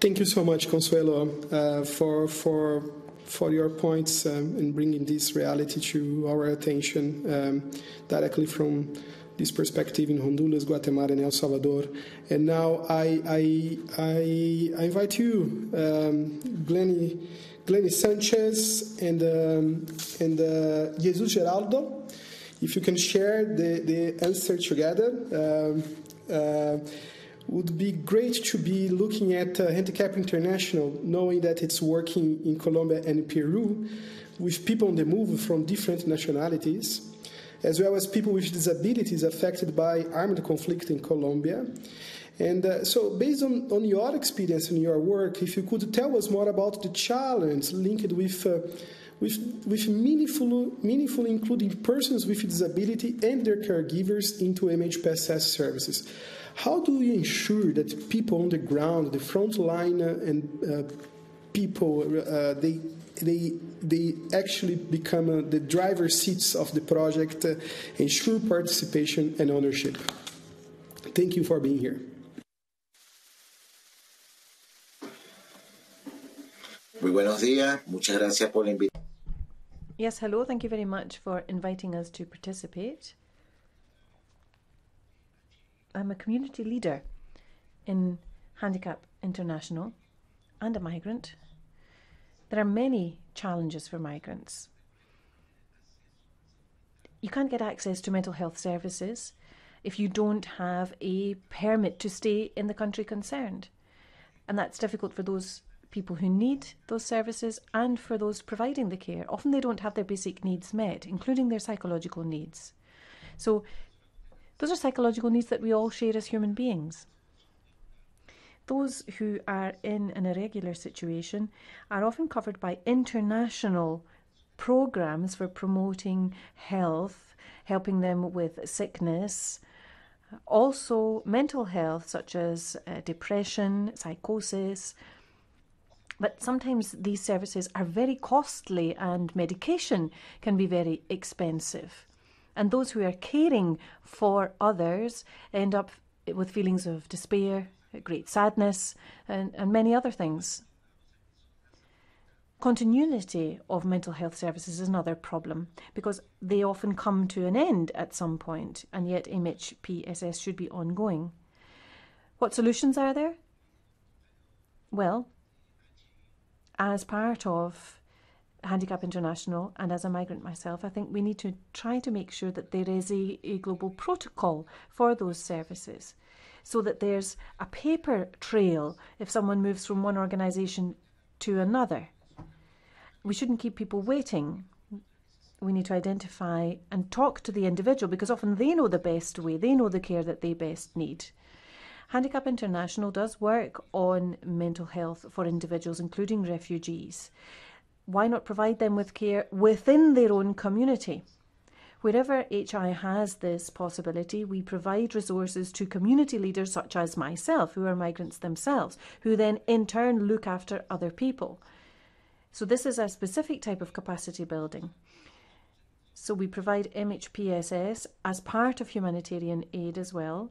Thank you so much, Consuelo, uh, for for for your points um, in bringing this reality to our attention um, directly from this perspective in Honduras, Guatemala, and El Salvador. And now I I I, I invite you, um, Glenny, Glenny Sanchez and um, and uh, Jesus Geraldo, if you can share the the answer together. Um, uh, would be great to be looking at uh, Handicap International, knowing that it's working in Colombia and Peru with people on the move from different nationalities, as well as people with disabilities affected by armed conflict in Colombia. And uh, so, based on, on your experience and your work, if you could tell us more about the challenge linked with uh, with, with meaningful, meaningful including persons with disability and their caregivers into MHPSS services. How do you ensure that people on the ground, the front line uh, and uh, people, uh, they they they actually become uh, the driver seats of the project, uh, ensure participation and ownership. Thank you for being here. Muy buenos días. Muchas gracias por la invitación. Yes, hello. Thank you very much for inviting us to participate. I'm a community leader in Handicap International and a migrant. There are many challenges for migrants. You can't get access to mental health services if you don't have a permit to stay in the country concerned. And that's difficult for those people who need those services and for those providing the care. Often they don't have their basic needs met, including their psychological needs. So those are psychological needs that we all share as human beings. Those who are in an irregular situation are often covered by international programs for promoting health, helping them with sickness, also mental health, such as uh, depression, psychosis. But sometimes these services are very costly and medication can be very expensive. And those who are caring for others end up with feelings of despair, great sadness, and, and many other things. Continuity of mental health services is another problem because they often come to an end at some point, and yet MHPSS should be ongoing. What solutions are there? Well, as part of Handicap International and as a migrant myself, I think we need to try to make sure that there is a, a global protocol for those services so that there's a paper trail if someone moves from one organisation to another. We shouldn't keep people waiting. We need to identify and talk to the individual because often they know the best way, they know the care that they best need. Handicap International does work on mental health for individuals, including refugees why not provide them with care within their own community? Wherever HI has this possibility, we provide resources to community leaders such as myself, who are migrants themselves, who then in turn look after other people. So, this is a specific type of capacity building. So, we provide MHPSS as part of humanitarian aid as well.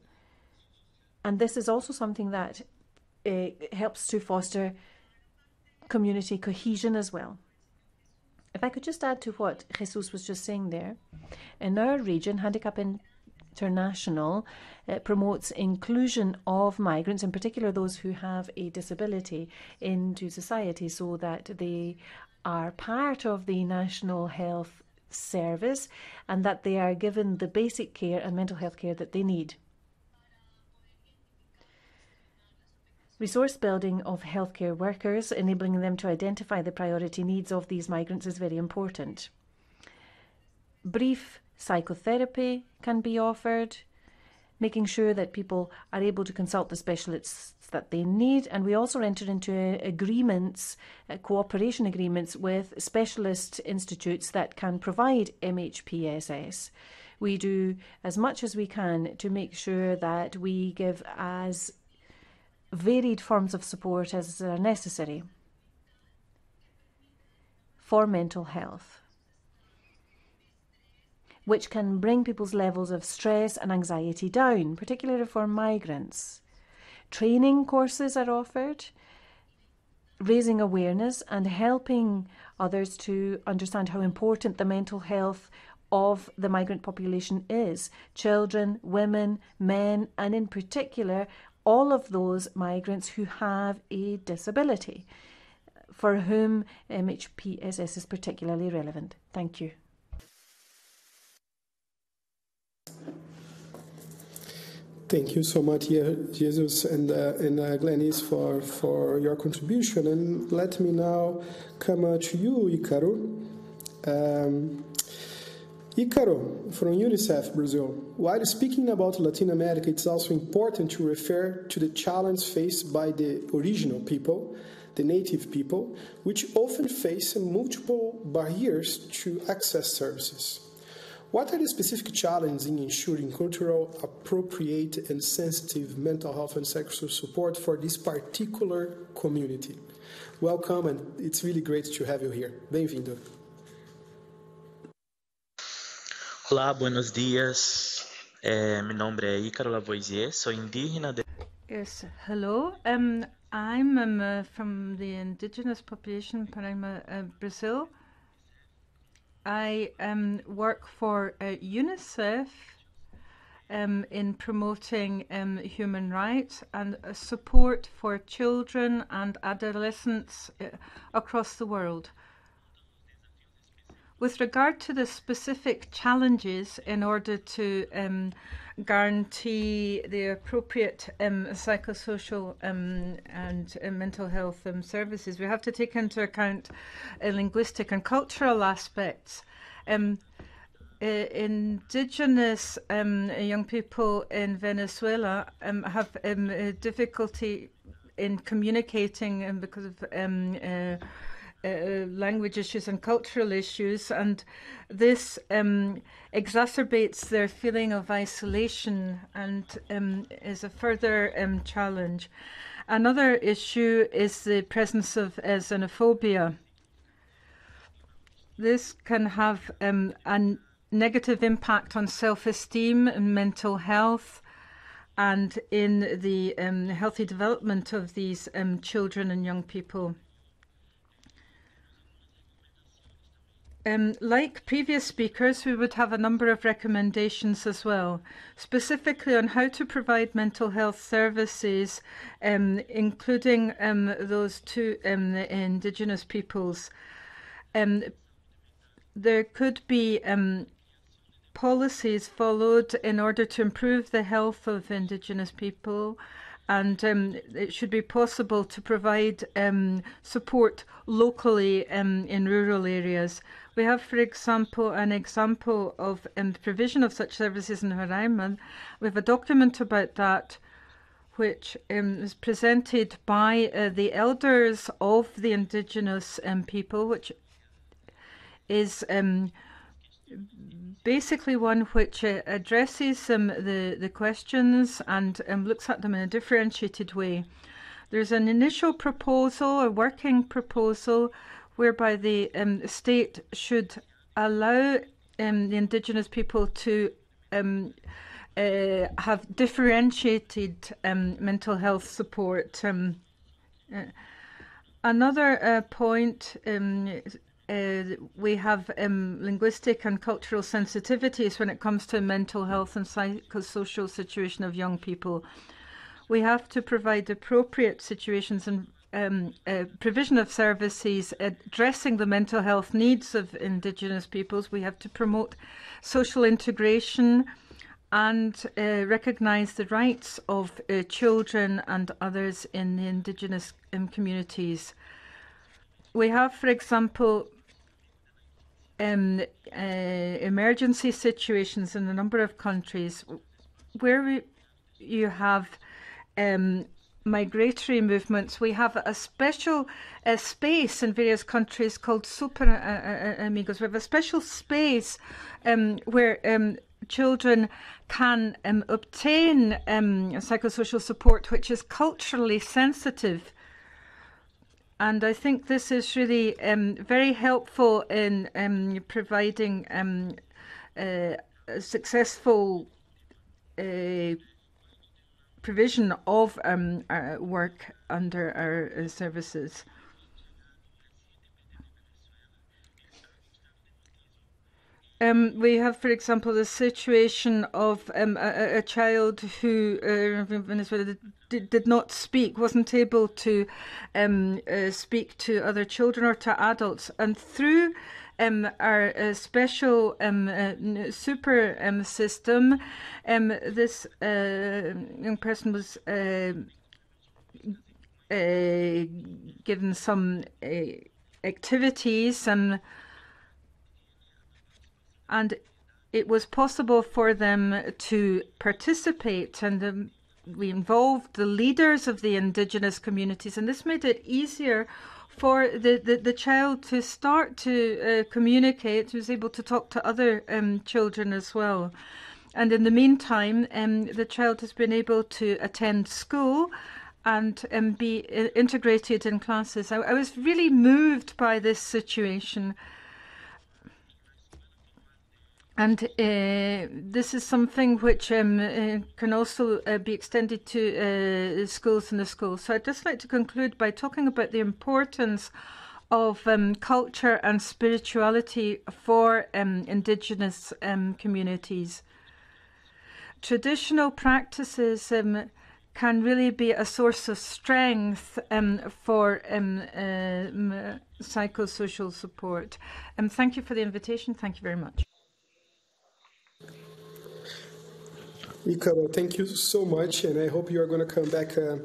And this is also something that uh, helps to foster community cohesion as well. If I could just add to what Jesus was just saying there, in our region, Handicap International uh, promotes inclusion of migrants, in particular those who have a disability, into society so that they are part of the national health service and that they are given the basic care and mental health care that they need. Resource building of healthcare workers, enabling them to identify the priority needs of these migrants, is very important. Brief psychotherapy can be offered. making sure that people are able to consult the specialists that they need. And we also enter into agreements, uh, cooperation agreements with specialist institutes that can provide MHPSS. We do as much as we can to make sure that we give as varied forms of support as are necessary for mental health, which can bring people's levels of stress and anxiety down, particularly for migrants. Training courses are offered, raising awareness and helping others to understand how important the mental health of the migrant population is. Children, women, men, and in particular, all of those migrants who have a disability, for whom MHPSS is particularly relevant. Thank you. Thank you so much, Jesus and, uh, and uh, Glenys, for, for your contribution. And let me now come uh, to you, Icaro. Um, Icaro from UNICEF Brazil. While speaking about Latin America, it's also important to refer to the challenge faced by the original people, the native people, which often face multiple barriers to access services. What are the specific challenges in ensuring cultural, appropriate, and sensitive mental health and sexual support for this particular community? Welcome, and it's really great to have you here. Bem-vindo. Olá, buenos dias. É, meu nome é Ícaro Lavoisier, sou indígena. De... Yes, hello. Um, I'm um, uh, from the indigenous population Paraíba, uh, Brazil. I um, work for uh, UNICEF um, in promoting um, human rights and uh, support for children and adolescents uh, across the world. With regard to the specific challenges in order to um, guarantee the appropriate um, psychosocial um, and uh, mental health um, services, we have to take into account uh, linguistic and cultural aspects. Um, uh, indigenous um, young people in Venezuela have difficulty in communicating because of uh, language issues and cultural issues, and this um, exacerbates their feeling of isolation and um, is a further um, challenge. Another issue is the presence of uh, xenophobia. This can have um, a negative impact on self esteem and mental health. And in the um, healthy development of these um, children and young people. Um, like previous speakers, we would have a number of recommendations as well, specifically on how to provide mental health services, um, including um, those to um, Indigenous peoples. Um, there could be um, policies followed in order to improve the health of Indigenous people and um, it should be possible to provide um, support locally um, in rural areas. We have, for example, an example of um, provision of such services in Roraima. We have a document about that which um, was presented by uh, the elders of the indigenous um, people, which is basically one which uh, addresses um, the, the questions and um, looks at them in a differentiated way. There's an initial proposal, a working proposal, whereby the um, state should allow um, the indigenous people to um, uh, have differentiated um, mental health support. Uh, another uh, point uh, we have um, linguistic and cultural sensitivities when it comes to mental health and psychosocial situation of young people. We have to provide appropriate situations and um, uh, provision of services addressing the mental health needs of Indigenous peoples. We have to promote social integration and uh, recognise the rights of uh, children and others in the Indigenous um, communities. We have, for example, um, uh, emergency situations in a number of countries where we, you have um, migratory movements, we have a special uh, space in various countries called Super uh, uh, Amigos. We have a special space um, where um, children can um, obtain um, psychosocial support, which is culturally sensitive. And I think this is really um, very helpful in um, providing um, uh, successful uh, provision of um, work under our uh, services. Um, we have, for example, the situation of um, a, a, child who uh, Venezuela did, did, not speak, wasn't able to um, uh, speak to other children or to adults, and through um, our uh, special um, uh, super um, system, this uh, young person was uh, given some activities and and it was possible for them to participate and um, we involved the leaders of the indigenous communities and this made it easier for the, the, the child to start to uh, communicate, he was able to talk to other um, children as well. And in the meantime, um, the child has been able to attend school and um, be uh, integrated in classes. I, I was really moved by this situation and uh, this is something which um, uh, can also uh, be extended to uh, schools in the schools. So I'd just like to conclude by talking about the importance of um, culture and spirituality for um, Indigenous um, communities. Traditional practices um, can really be a source of strength um, for um, uh, psychosocial support. Um, thank you for the invitation. Thank you very much. Icaro, thank you so much, and I hope you are going to come back uh,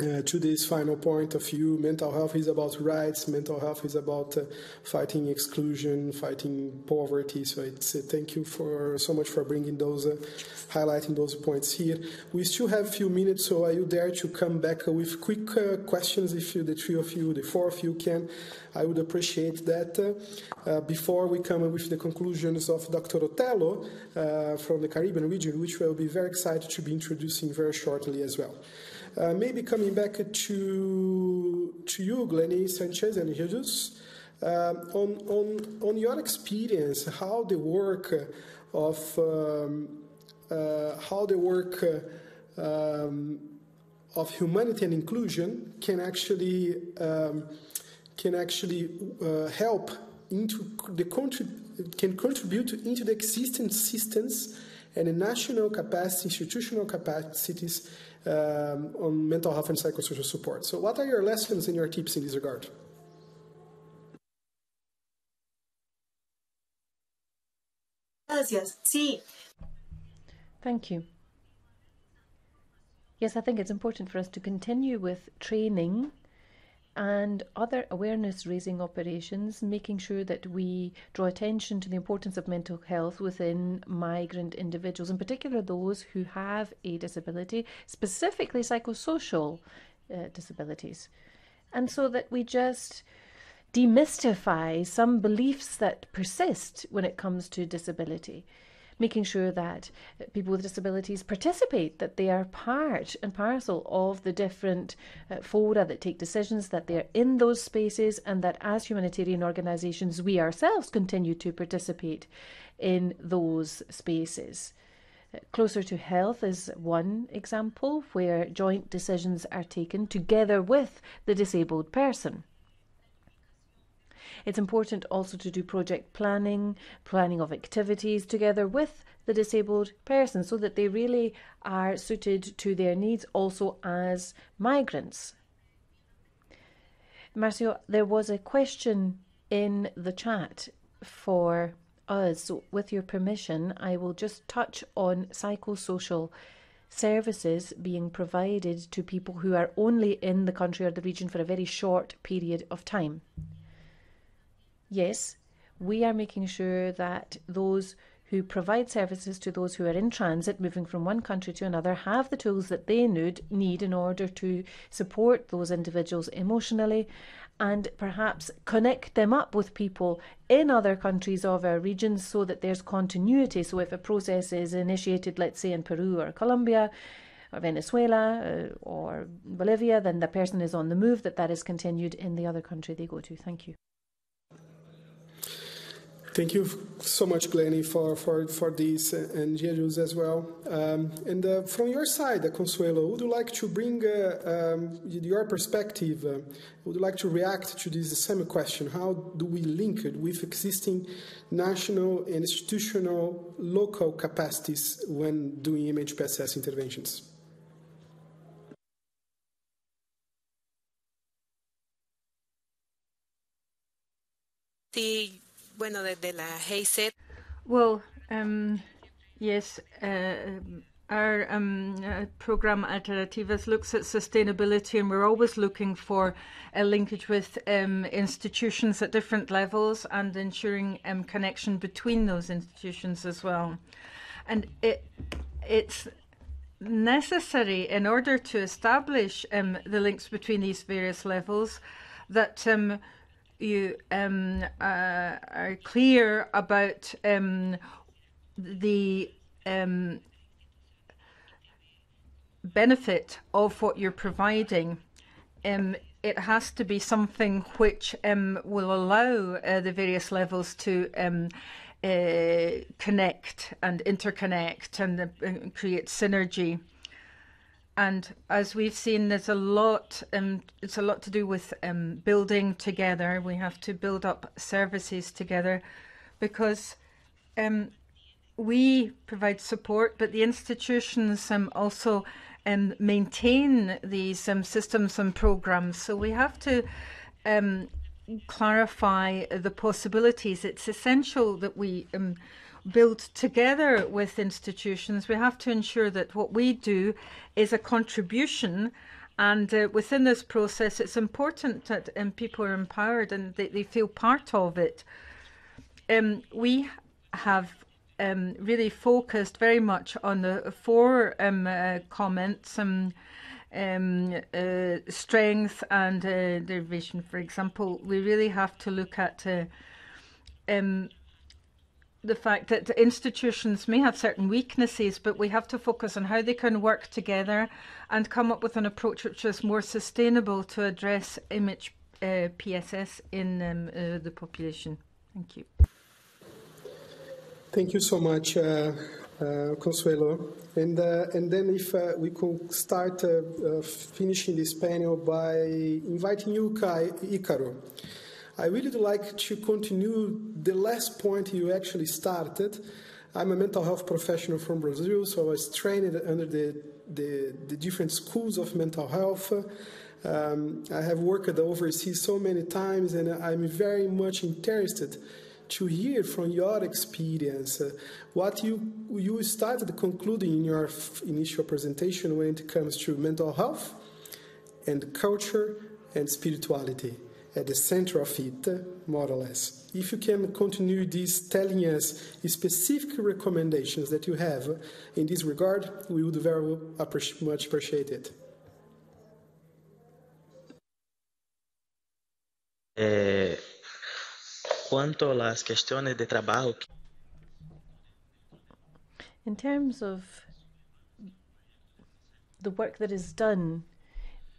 uh, to this final point of view. Mental health is about rights. Mental health is about uh, fighting exclusion, fighting poverty. So it's uh, thank you for so much for bringing those, uh, highlighting those points here. We still have a few minutes, so are you dare to come back with quick uh, questions if you, the three of you, the four of you can? I would appreciate that. Before we come with the conclusions of Dr. Othello from the Caribbean region, which we'll be very excited to be introducing very shortly as well. Uh, maybe coming back to to you, Glennie Sanchez and Jesus, uh, on on on your experience, how the work of um, uh, how the work um, of humanity and inclusion can actually um, can actually uh, help into the contrib- can contribute into the existing systems and the national capacity, institutional capacities um, on mental health and psychosocial support. So, what are your lessons and your tips in this regard? Gracias. Sí. Thank you. Yes, I think it's important for us to continue with training and other awareness raising operations, making sure that we draw attention to the importance of mental health within migrant individuals, in particular those who have a disability, specifically psychosocial uh, disabilities. And so that we just demystify some beliefs that persist when it comes to disability making sure that people with disabilities participate, that they are part and parcel of the different uh, fora that take decisions, that they're in those spaces, and that as humanitarian organisations, we ourselves continue to participate in those spaces. Uh, closer to Health is one example where joint decisions are taken together with the disabled person. It's important also to do project planning, planning of activities together with the disabled person so that they really are suited to their needs also as migrants. Marcio, there was a question in the chat for us. So with your permission, I will just touch on psychosocial services being provided to people who are only in the country or the region for a very short period of time yes, we are making sure that those who provide services to those who are in transit moving from one country to another have the tools that they need, need in order to support those individuals emotionally and perhaps connect them up with people in other countries of our regions so that there's continuity. So if a process is initiated, let's say in Peru or Colombia, or Venezuela uh, or Bolivia, then the person is on the move, that that is continued in the other country they go to. Thank you. Thank you so much, Glennie, for, for, for this, and Jesus as well. Um, and uh, from your side, uh, Consuelo, would you like to bring uh, um, your perspective? Uh, would you like to react to this same question? How do we link it with existing national and institutional local capacities when doing MHPSS interventions? Sí, bueno, la GIZ. Well, um, yes, uh, our um, uh, program Alternativas looks at sustainability, and we're always looking for a linkage with um, institutions at different levels and ensuring um, connection between those institutions as well. And it it's necessary in order to establish um, the links between these various levels that um, you um, uh, are clear about um, the um, benefit of what you're providing. Um, it has to be something which um, will allow uh, the various levels to um, uh, connect and interconnect and uh, create synergy. And as we've seen, there's a lot. Um, it's a lot to do with um, building together. We have to build up services together, because um, we provide support, but the institutions um, also um, maintain these um, systems and programs. So we have to clarify the possibilities. It's essential that we build together with institutions, we have to ensure that what we do is a contribution. And uh, within this process, it's important that um, people are empowered and they, they feel part of it. Um, we have um, really focused very much on the four um, uh, comments. Um, uh, strength and uh, vision, for example, we really have to look at uh, um, the fact that the institutions may have certain weaknesses, but we have to focus on how they can work together and come up with an approach which is more sustainable to address image uh, PSS in um, uh, the population. Thank you. Thank you so much, uh Consuelo. And, uh, and then if uh, we could start finishing this panel by inviting you, Kai Icaro. I really would like to continue the last point you actually started. I'm a mental health professional from Brazil, so I was trained under the, the, the different schools of mental health. Um, I have worked overseas so many times, and I'm very much interested to hear from your experience uh, what you you started concluding in your initial presentation when it comes to mental health and culture and spirituality at the center of it, more or less. If you can continue this telling us specific recommendations that you have in this regard, we would very much appreciate it. Eh, cuanto a las cuestiones de trabajo. In terms of the work that is done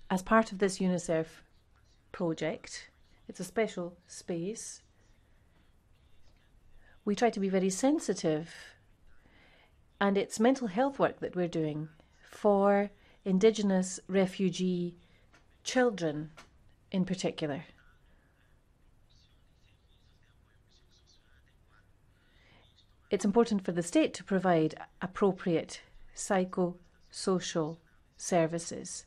as part of this UNICEF project. It's a special space. We try to be very sensitive, and it's mental health work that we're doing for Indigenous refugee children in particular. It's important for the state to provide appropriate psychosocial services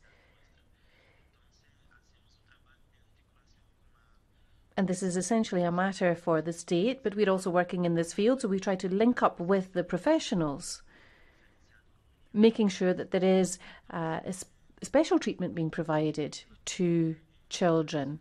and this is essentially a matter for the state, but we're also working in this field, so we try to link up with the professionals, making sure that there is uh, a, special treatment being provided to children.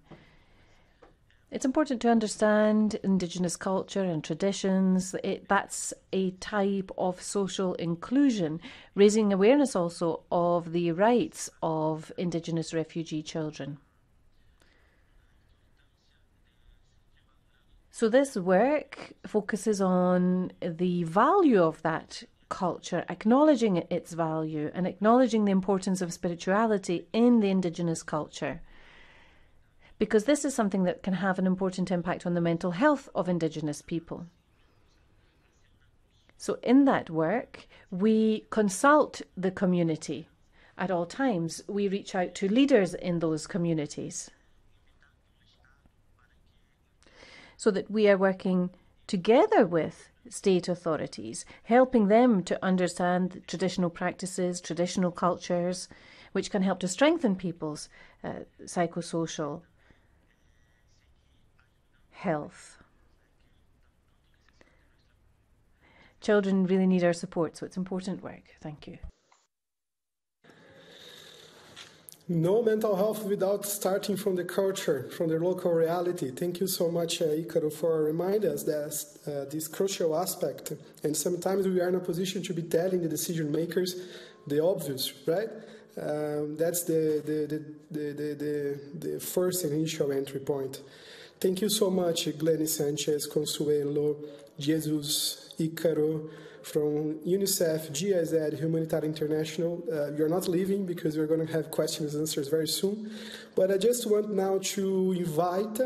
It's important to understand Indigenous culture and traditions. It, that's a type of social inclusion, raising awareness also of the rights of Indigenous refugee children. So, this work focuses on the value of that culture, acknowledging its value and acknowledging the importance of spirituality in the Indigenous culture because this is something that can have an important impact on the mental health of Indigenous people. So, in that work, we consult the community at all times. We reach out to leaders in those communities so that we are working together with state authorities, helping them to understand traditional practices, traditional cultures, which can help to strengthen people's uh, psychosocial health. Children really need our support, so it's important work. Thank you. No mental health without starting from the culture, from the local reality. Thank you so much, uh, Icaro, for reminding us that uh, this crucial aspect. And sometimes we are in a position to be telling the decision makers the obvious, right? Um, that's the, the, the, the, the, the first initial entry point. Thank you so much, Glenny Sanchez, Consuelo, Jesus, Icaro, from UNICEF, GIZ, Humanitarian International. Uh, you're not leaving because we're going to have questions and answers very soon. But I just want now to invite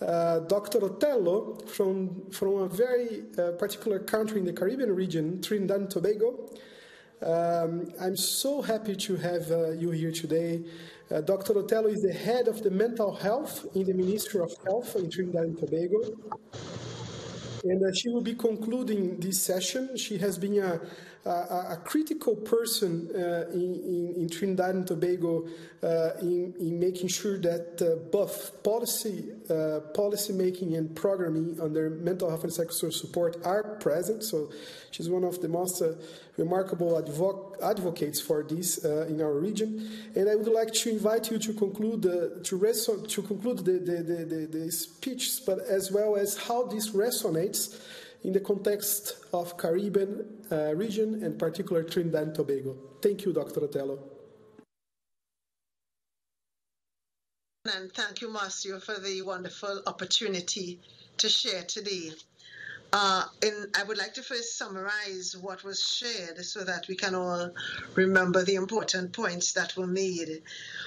uh, Dr. Othello from, from a very uh, particular country in the Caribbean region, Trinidad and Tobago. Um, I'm so happy to have uh, you here today. Uh, Dr. Othello is the head of the mental health in the Ministry of Health in Trinidad and Tobago. And uh, she will be concluding this session. She has been a, a, critical person uh, in, in, in, Trinidad and Tobago uh, in, in, making sure that uh, both policy, uh, policy making and programming under mental health and psychosocial support are present. So she's one of the most uh, remarkable advo- advocates for this uh, in our region. And I would like to invite you to conclude to, to conclude the, the, the, the, the speech, but as well as how this resonates in the context of Caribbean uh, region and particular Trinidad and Tobago. Thank you, Dr. Othello. And thank you, Marcio, for the wonderful opportunity to share today. Uh, and I would like to first summarize what was shared so that we can all remember the important points that were made.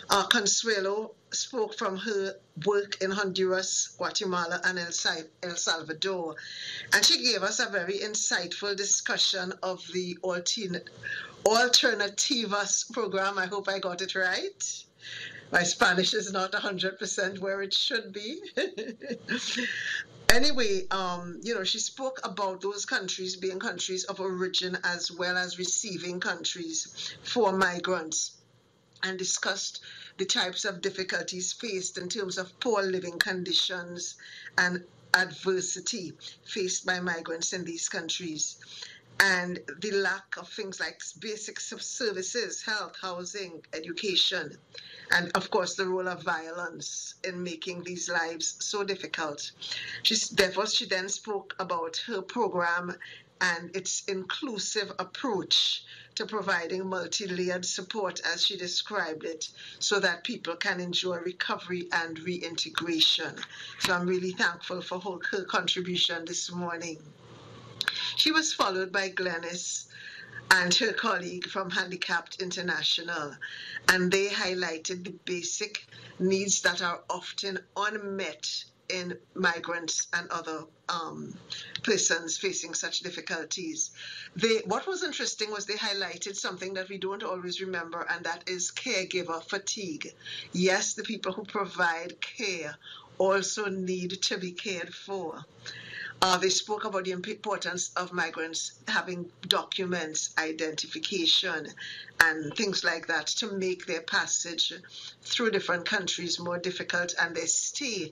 Uh, Consuelo spoke from her work in Honduras, Guatemala, and El, Salvador, and she gave us a very insightful discussion of the Alternativas program. I hope I got it right. My Spanish is not 100% where it should be. anyway, um, you know, she spoke about those countries being countries of origin as well as receiving countries for migrants and discussed the types of difficulties faced in terms of poor living conditions and adversity faced by migrants in these countries and the lack of things like basic services, health, housing, education, and of course the role of violence in making these lives so difficult. She, therefore, she then spoke about her program and its inclusive approach to providing multi-layered support as she described it so that people can enjoy recovery and reintegration. So I'm really thankful for her contribution this morning. She was followed by Glennis and her colleague from Handicapped International, and they highlighted the basic needs that are often unmet in migrants and other um, persons facing such difficulties. They, what was interesting was they highlighted something that we don't always remember, and that is caregiver fatigue. Yes, the people who provide care also need to be cared for. Uh, they spoke about the importance of migrants having documents, identification, and things like that to make their passage through different countries more difficult and their stay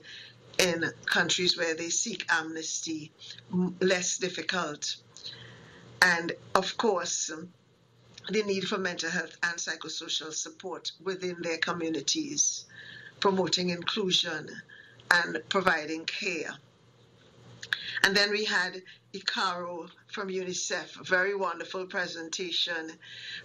in countries where they seek amnesty less difficult. And of course, the need for mental health and psychosocial support within their communities, promoting inclusion and providing care. And then we had Icaro from UNICEF, a very wonderful presentation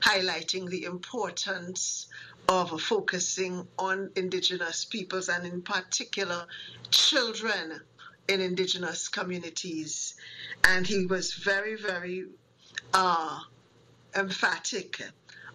highlighting the importance of focusing on indigenous peoples and in particular children in indigenous communities. And he was very, very uh, emphatic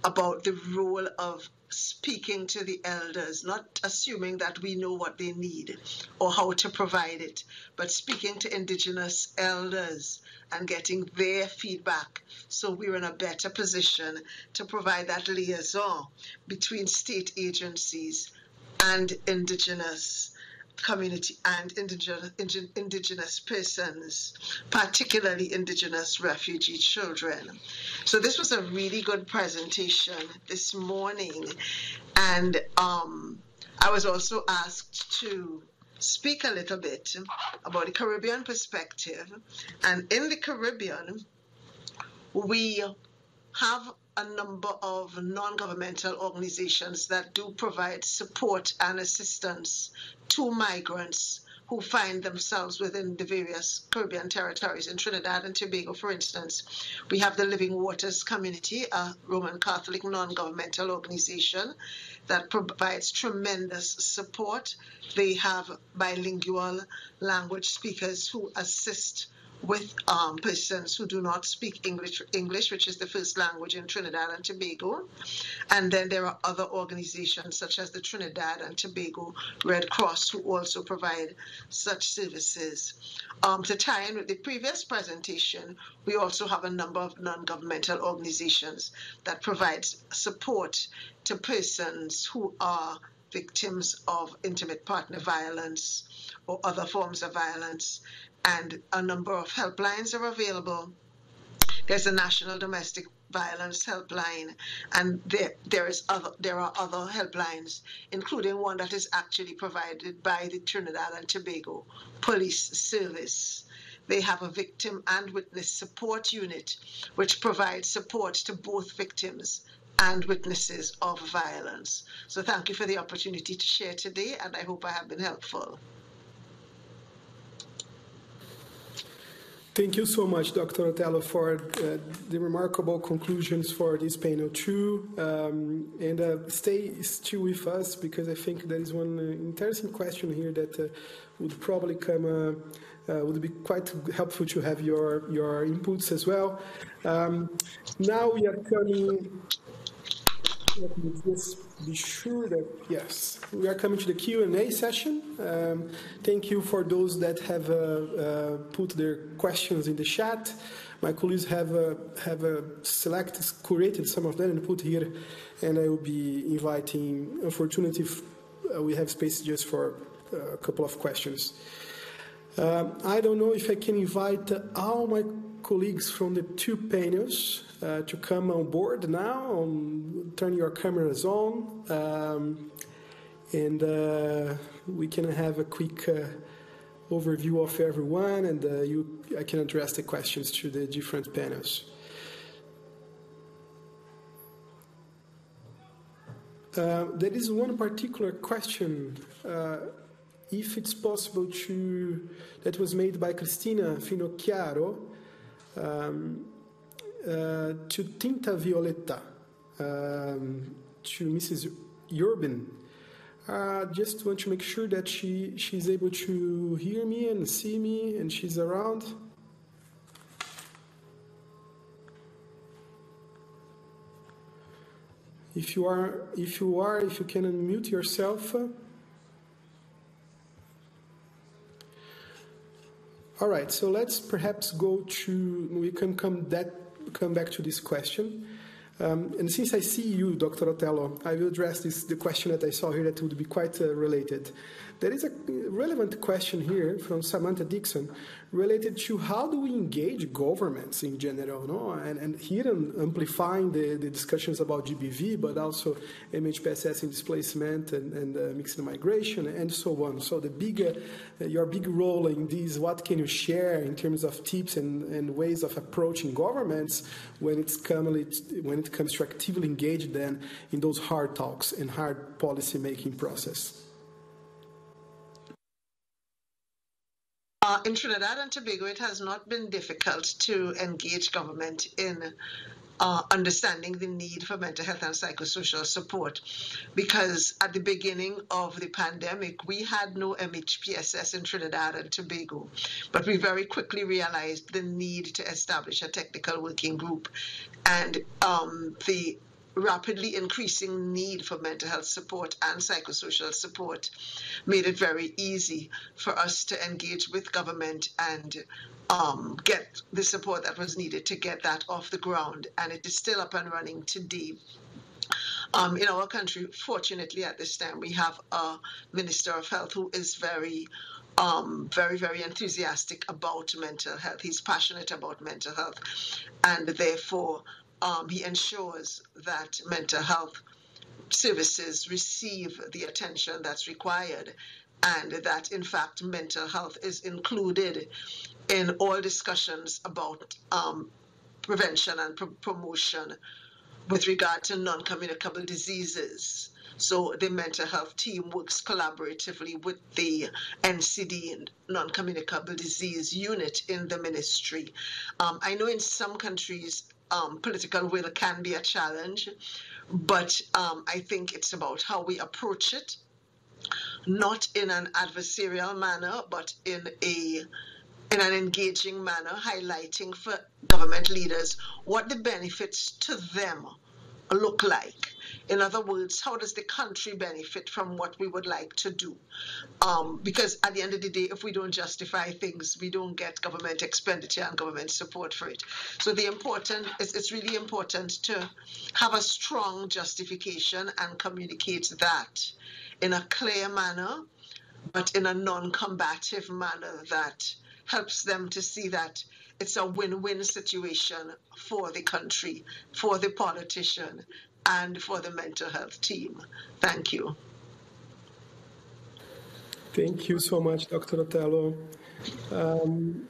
about the role of speaking to the elders, not assuming that we know what they need or how to provide it, but speaking to indigenous elders and getting their feedback. So we're in a better position to provide that liaison between state agencies and indigenous community and indigenous, indigenous persons, particularly indigenous refugee children. So this was a really good presentation this morning. And um, I was also asked to speak a little bit about the Caribbean perspective. And in the Caribbean, we have a number of non-governmental organizations that do provide support and assistance to migrants who find themselves within the various Caribbean territories. In Trinidad and Tobago, for instance, we have the Living Waters Community, a Roman Catholic non-governmental organization that provides tremendous support. They have bilingual language speakers who assist with um, persons who do not speak English, English, which is the first language in Trinidad and Tobago. And then there are other organizations such as the Trinidad and Tobago Red Cross who also provide such services. Um, to tie in with the previous presentation, we also have a number of non-governmental organizations that provide support to persons who are victims of intimate partner violence or other forms of violence and a number of helplines are available. There's a National Domestic Violence Helpline, and there there is other there are other helplines, including one that is actually provided by the Trinidad and Tobago Police Service. They have a victim and witness support unit, which provides support to both victims and witnesses of violence. So thank you for the opportunity to share today, and I hope I have been helpful. Thank you so much, Dr. Othello, for uh, the remarkable conclusions for this panel too. Um, and uh, stay still with us because I think there is one uh, interesting question here that uh, would probably come, uh, uh, would be quite helpful to have your, your inputs as well. Um, now we are coming let me just be sure that, yes, we are coming to the Q&A session. Um, thank you for those that have uh, uh, put their questions in the chat. My colleagues have uh, have uh, selected, curated some of them and put here, and I will be inviting, unfortunately, uh, we have space just for uh, a couple of questions. Um, I don't know if I can invite all my colleagues from the two panels uh, to come on board now. Turn your cameras on, um, and uh, we can have a quick uh, overview of everyone, and uh, you, I can address the questions to the different panels. Uh, there is one particular question if it's possible to that was made by Cristina Finocchiaro um, uh, to Tinta Violeta, um, to Mrs. Urban. Uh, just want to make sure that she she's able to hear me and see me and she's around. If you are, if you are, if you can unmute yourself. All right, so let's perhaps go to, we can come, that, come back to this question. Um, and since I see you, Dr. Othello, I will address this, the question that I saw here that would be quite uh, related. There is a relevant question here from Samantha Dixon related to how do we engage governments in general, no? and, and here amplifying the, the discussions about GBV, but also MHPSS in displacement and, and uh, mixed migration and so on. So the big, uh, your big role in this, what can you share in terms of tips and, and ways of approaching governments when, it's come, when it comes to actively engage them in those hard talks and hard policy making process? Uh, in Trinidad and Tobago, it has not been difficult to engage government in uh, understanding the need for mental health and psychosocial support. Because at the beginning of the pandemic, we had no MHPSS in Trinidad and Tobago, but we very quickly realized the need to establish a technical working group. And um, the rapidly increasing need for mental health support and psychosocial support made it very easy for us to engage with government and um, get the support that was needed to get that off the ground. And it is still up and running today. Um, in our country, fortunately, at this time, we have a Minister of Health who is very um, very, very enthusiastic about mental health. He's passionate about mental health, and therefore um, he ensures that mental health services receive the attention that's required, and that in fact mental health is included in all discussions about um, prevention and pr- promotion with regard to non communicable diseases. So the mental health team works collaboratively with the NCD, non communicable disease unit in the ministry. Um, I know in some countries, um, political will can be a challenge, but um, I think it's about how we approach it, not in an adversarial manner, but in a in an engaging manner, highlighting for government leaders what the benefits to them look like. In other words, how does the country benefit from what we would like to do? Um, because at the end of the day, if we don't justify things, we don't get government expenditure and government support for it. So the important it's, it's really important to have a strong justification and communicate that in a clear manner, but in a non-combative manner that helps them to see that it's a win-win situation for the country, for the politician, and for the mental health team. Thank you. Thank you so much, Dr. Othello. Um,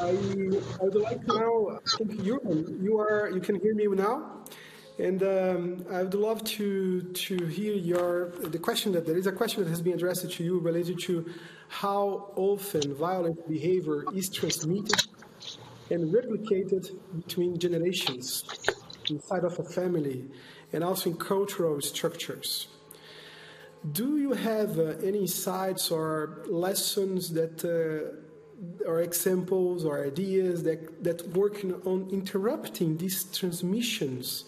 I, I would like to now, I think you, you are, you can hear me now? And um, I would love to to hear your the question that there is a question that has been addressed to you related to how often violent behavior is transmitted and replicated between generations inside of a family and also in cultural structures. Do you have uh, any insights or lessons that uh, or examples or ideas that, that work on interrupting these transmissions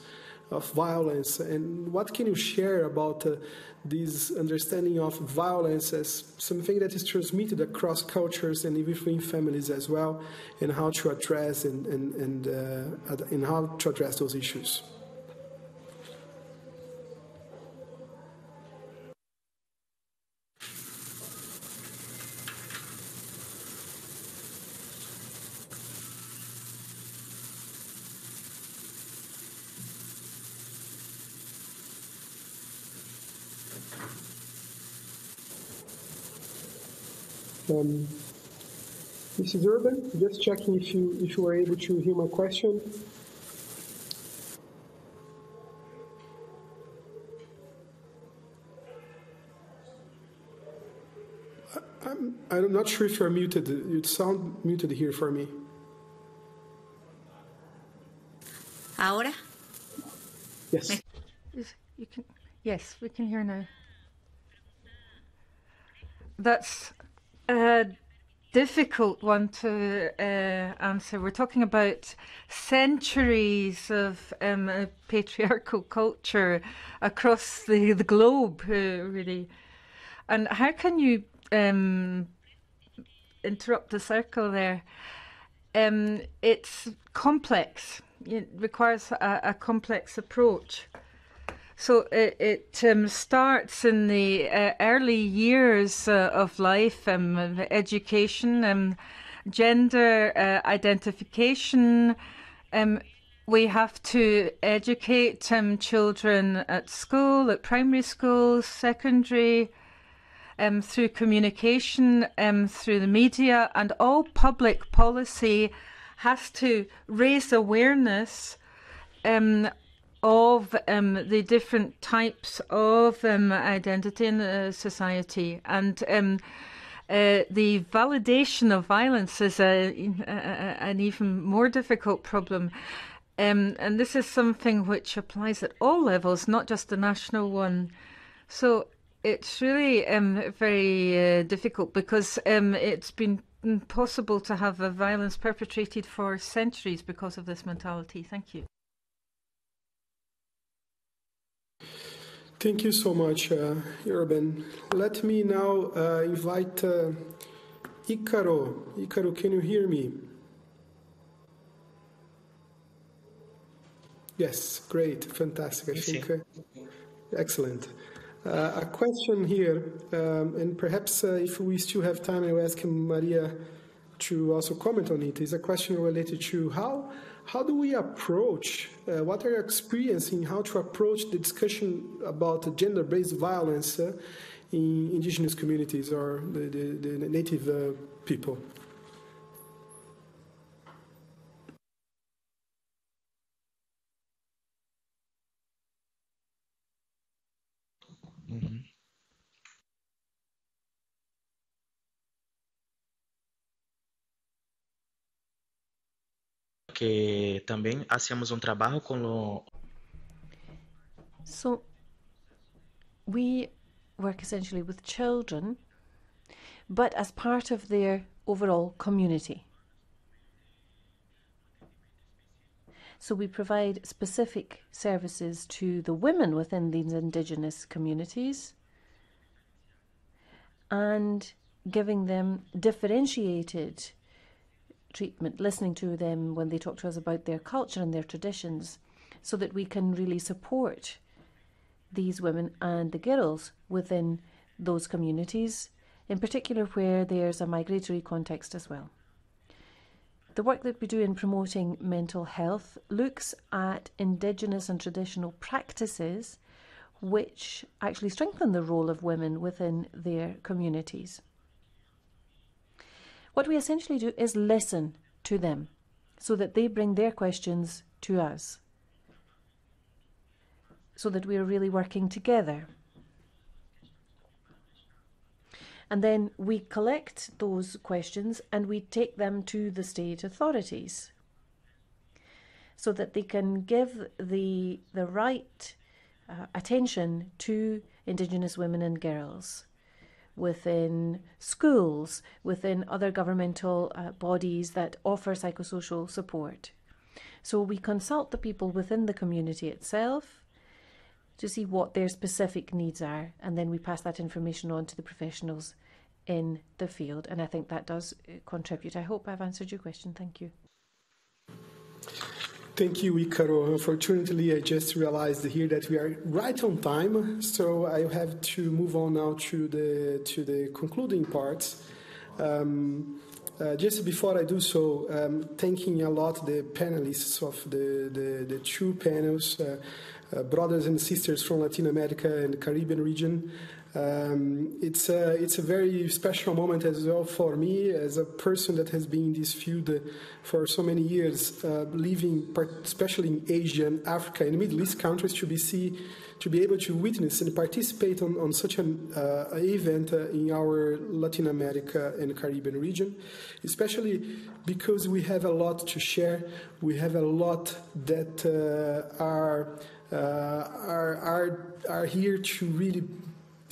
of violence and what can you share about uh, this understanding of violence as something that is transmitted across cultures and even families as well and how to address and, and, and, uh, and how to address those issues Um, Mrs. Urban, just checking if you if you were able to hear my question. I'm, I'm not sure if you're muted. You sound muted here for me. Ahora? Yes. You can, yes, we can hear now. That's a difficult one to uh, answer. We're talking about centuries of um, patriarchal culture across the, the globe, uh, really. And how can you um, interrupt the circle there? Um, it's complex. It requires a, a complex approach. So it, it um, starts in the uh, early years uh, of life, um, education, um, gender uh, identification. Um, we have to educate um, children at school, at primary school, secondary, um, through communication, through the media, and all public policy has to raise awareness um, of um, the different types of um, identity in the society. And um, Uh, the validation of violence is a, a, an even more difficult problem. Um, and this is something which applies at all levels, not just the national one. So it's really um, very uh, difficult because um, it's been possible to have a violence perpetrated for centuries because of this mentality. Thank you. Thank you so much, uh, Urban. Let me now uh, invite uh, Icaro. Icaro, can you hear me? Yes, great, fantastic. I think uh, excellent. Uh, a question here, um, and perhaps uh, if we still have time, I'll ask Maria to also comment on it. it. Is a question related to how how do we approach, uh, what are you experiencing how to approach the discussion about gender-based violence uh, in indigenous communities or the, the, the native uh, people? Que hacíamos So we work essentially with children, but as part of their overall community. So we provide specific services to the women within these indigenous communities and giving them differentiated treatment, listening to them when they talk to us about their culture and their traditions, so that we can really support these women and the girls within those communities, in particular where there's a migratory context as well. The work that we do in promoting mental health looks at Indigenous and traditional practices which actually strengthen the role of women within their communities. What we essentially do is listen to them so that they bring their questions to us, so that we're really working together. And then we collect those questions and we take them to the state authorities so that they can give the, the right uh, attention to Indigenous women and girls within schools, within other governmental uh, bodies that offer psychosocial support. So we consult the people within the community itself to see what their specific needs are, and then we pass that information on to the professionals in the field. And I think that does uh, contribute. I hope I've answered your question. Thank you. Thank you, Icaro. Unfortunately, I just realized here that we are right on time, so I have to move on now to the to the concluding parts. Um, uh, just before I do so, um, thanking a lot the panelists of the, the, the two panels, uh, uh, brothers and sisters from Latin America and the Caribbean region. Um, it's a it's a very special moment as well for me as a person that has been in this field for so many years, uh, living especially in Asia and Africa and Middle East countries to be see to be able to witness and participate on, on such an uh, event uh, in our Latin America and Caribbean region, especially because we have a lot to share. We have a lot that uh, are, uh, are are are here to really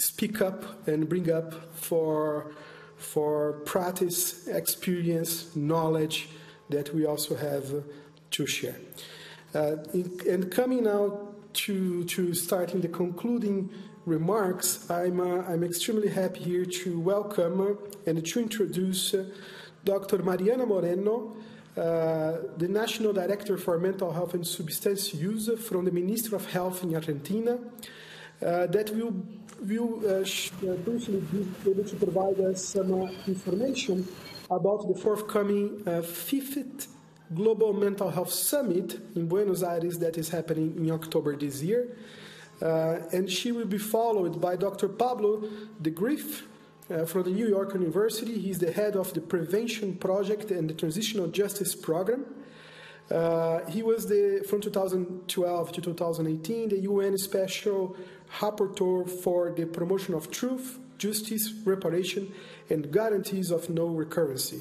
speak up and bring up for for practice, experience, knowledge that we also have to share. Uh, and coming now to to starting the concluding remarks, I'm uh, I'm extremely happy here to welcome and to introduce Dr. Mariana Moreno. Uh, the National Director for Mental Health and Substance Use from the Ministry of Health in Argentina, uh, that will will uh, briefly be able to provide us some uh, information about the forthcoming uh, fifth Global Mental Health Summit in Buenos Aires that is happening in October this year. Uh, and she will be followed by Dr. Pablo de Greiff uh, from the New York University. He's the head of the Prevention Project and the Transitional Justice Program. Uh, he was the from 2012 to 2018 the UN Special rapporteur for the promotion of truth, justice, reparation, and guarantees of no recurrence.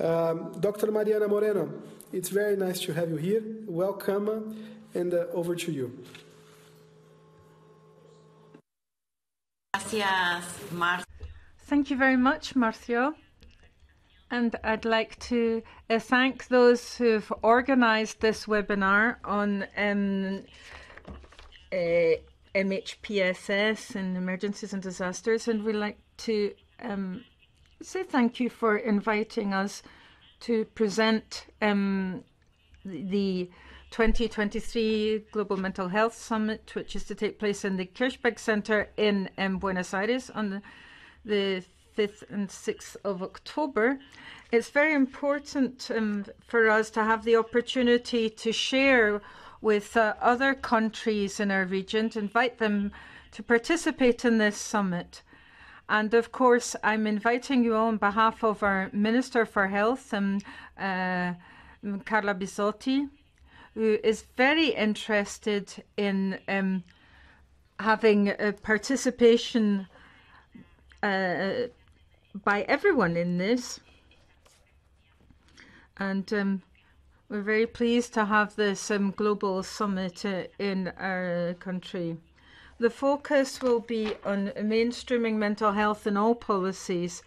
Um, Dr. Mariana Moreno, it's very nice to have you here. Welcome, and uh, over to you. Thank you very much, Marcio. And I'd like to uh, thank those who've organised this webinar on um, uh, MHPSS and emergencies and disasters. And we'd like to um, say thank you for inviting us to present um, the 2023 Global Mental Health Summit, which is to take place in the Kirchner Center in um, Buenos Aires on the, the 5th and 6th of October. It's very important um, for us to have the opportunity to share with uh, other countries in our region, to invite them to participate in this summit. And of course, I'm inviting you all on behalf of our Minister for Health, um, uh, Carla Vizzotti, who is very interested in um, having a participation uh, by everyone in this. And um, we're very pleased to have this um, global summit uh, in our country. The focus will be on mainstreaming mental health in all policies,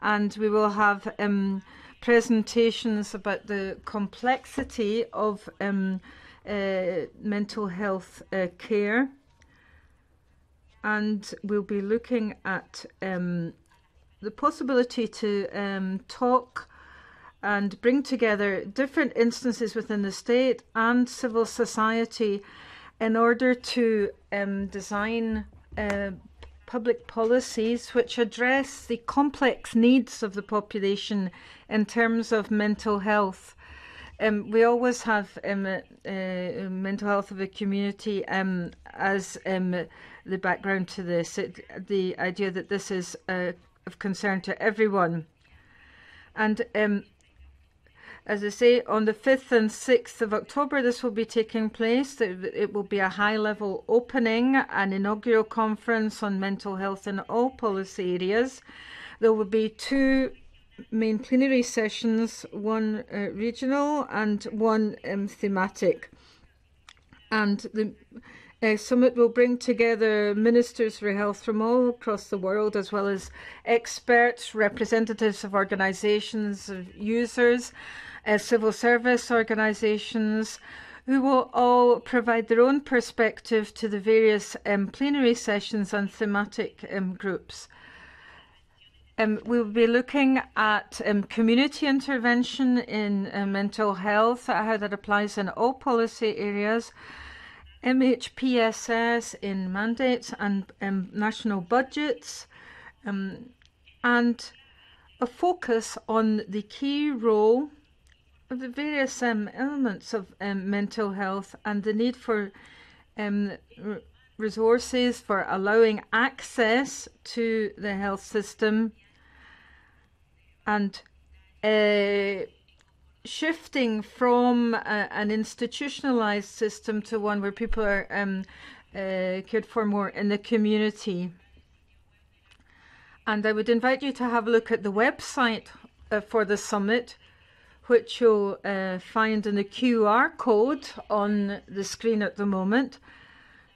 and we will have um, presentations about the complexity of um, uh, mental health uh, care. And we'll be looking at um, the possibility to um, talk and bring together different instances within the state and civil society in order to um, design uh, public policies which address the complex needs of the population in terms of mental health. Um, we always have um, uh, mental health of the community um, as um, the background to this. It, the idea that this is uh, of concern to everyone. And um, as I say, on the 5th and 6th of October, this will be taking place. It will be a high level opening, an inaugural conference on mental health in all policy areas. There will be two main plenary sessions one uh, regional and one um, thematic. And the uh, summit will bring together ministers for health from all across the world, as well as experts, representatives of organizations, of users, civil service organizations, who will all provide their own perspective to the various um, plenary sessions and thematic um, groups. Um, we'll be looking at um, community intervention in uh, mental health, how that applies in all policy areas, MHPSS in mandates and um, national budgets, um, and a focus on the key role the various um, elements of um, mental health and the need for um, resources for allowing access to the health system and uh, shifting from a, an institutionalized system to one where people are um, uh, cared for more in the community. And I would invite you to have a look at the website uh, for the summit, which you'll uh, find in the QR code on the screen at the moment.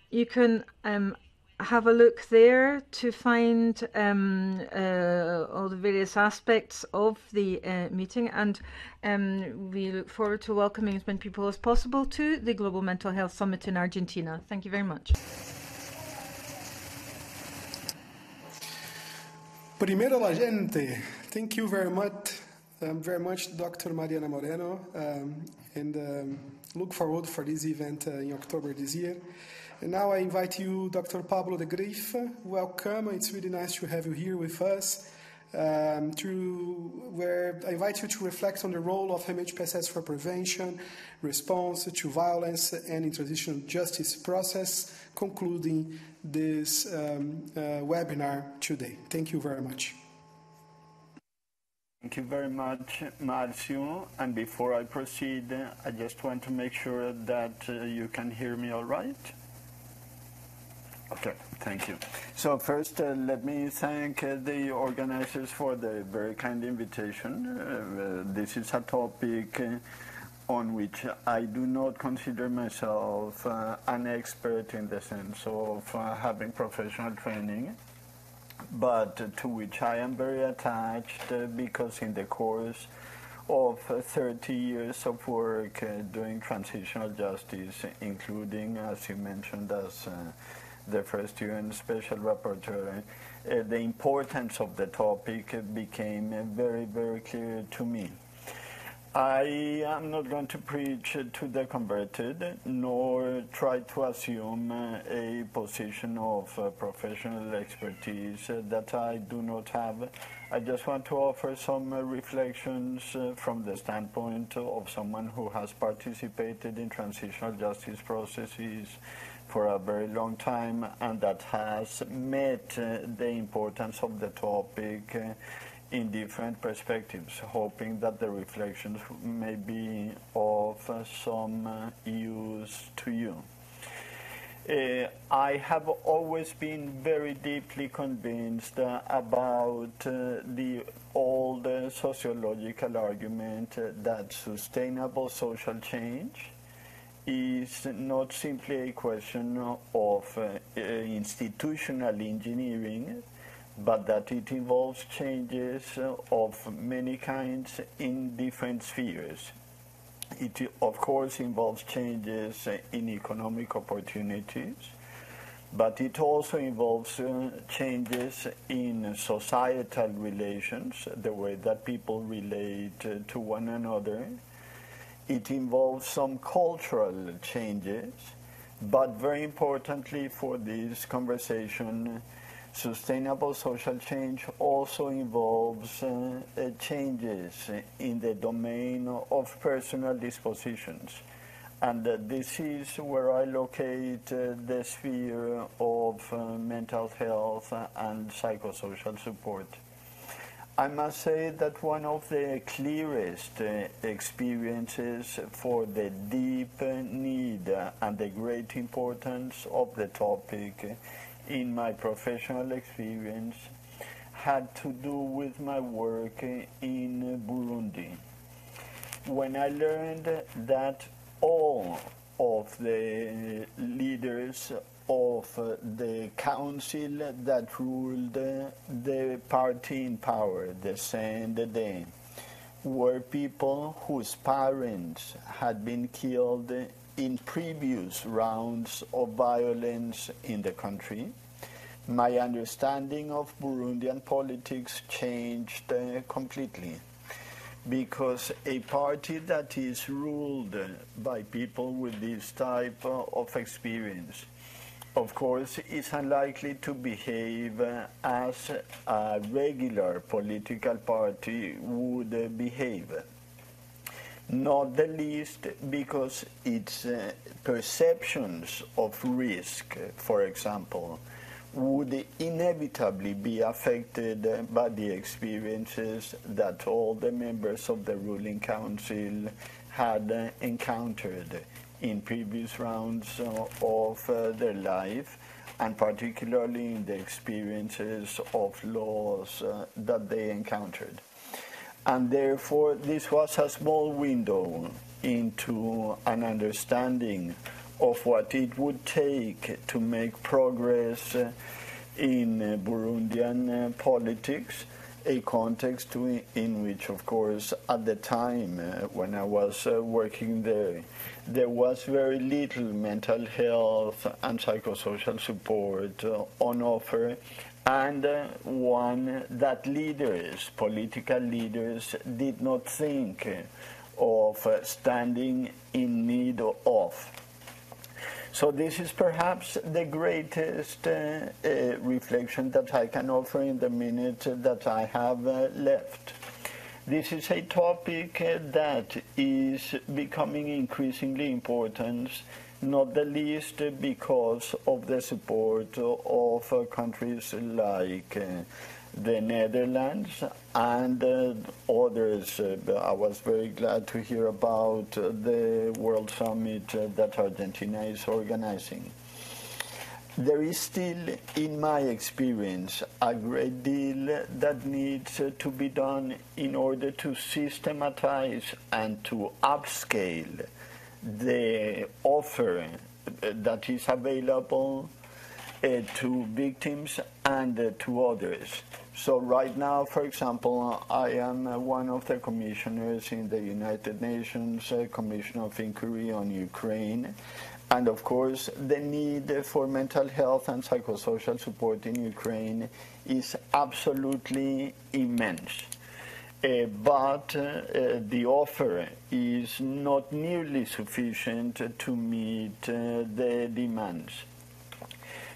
You can um, have a look there to find um, uh, all the various aspects of the uh, meeting and um, we look forward to welcoming as many people as possible to the Global Mental Health Summit in Argentina. Thank you very much. Primero la gente. Thank you very much, um, very much, Dr. Mariana Moreno, um, and um, look forward for this event uh, in October this year. And now I invite you, Dr. Pablo de Greiff. Welcome. It's really nice to have you here with us. Um, to where I invite you to reflect on the role of MHPSS for prevention, response to violence, and in transitional justice process, concluding this um, uh, webinar today. Thank you very much. Thank you very much, Marcio. And before I proceed, I just want to make sure that uh, you can hear me all right. Okay, thank you. So first, uh, let me thank uh, the organizers for the very kind invitation. Uh, this is a topic on which I do not consider myself an expert in the sense of having professional training, but to which I am very attached because in the course of 30 years of work uh, doing transitional justice, including, as you mentioned, as uh, the first UN Special Rapporteur, uh, the importance of the topic became very, very clear to me. I am not going to preach to the converted, nor try to assume a position of uh, professional expertise that I do not have. I just want to offer some uh, reflections uh, from the standpoint of someone who has participated in transitional justice processes for a very long time and that has met uh, the importance of the topic uh, in different perspectives, hoping that the reflections may be of uh, some uh, use to you. Uh, I have always been very deeply convinced uh, about uh, the old sociological argument that sustainable social change is not simply a question of uh, uh, institutional engineering, but that it involves changes of many kinds in different spheres. It, of course, involves changes in economic opportunities, but it also involves uh, changes in societal relations, the way that people relate to one another, it involves some cultural changes, but very importantly for this conversation, sustainable social change also involves uh, uh, changes in the domain of personal dispositions. And uh, this is where I locate uh, the sphere of mental health and psychosocial support. I must say that one of the clearest experiences for the deep need and the great importance of the topic in my professional experience had to do with my work in Burundi. When I learned that all of the leaders of the council that ruled the party in power, the CNDD, were people whose parents had been killed in previous rounds of violence in the country. My understanding of Burundian politics changed uh, completely because a party that is ruled by people with this type of experience of course, is unlikely to behave as a regular political party would behave. Not the least because its uh, perceptions of risk, for example, would inevitably be affected by the experiences that all the members of the ruling council had encountered in previous rounds of uh, their life, and particularly in the experiences of laws uh, that they encountered. And therefore, this was a small window into an understanding of what it would take to make progress in Burundian politics a context in which, of course, at the time when I was uh, working there, there was very little mental health and psychosocial support on offer, and uh, one that leaders, political leaders, did not think of uh, standing in need of. So this is perhaps the greatest uh, uh, reflection that I can offer in the minute that I have uh, left. This is a topic uh, that is becoming increasingly important, not the least because of the support of countries like uh, the Netherlands and uh, others. Uh, I was very glad to hear about uh, the World Summit that Argentina is organizing. there is still, in my experience, a great deal that needs to be done in order to systematize and to upscale the offer that is available uh, to victims and uh, to others. So right now, for example, I am uh, one of the commissioners in the United Nations uh, Commission of Inquiry on Ukraine, and of course, the need for mental health and psychosocial support in Ukraine is absolutely immense. But uh, the offer is not nearly sufficient to meet uh, the demands.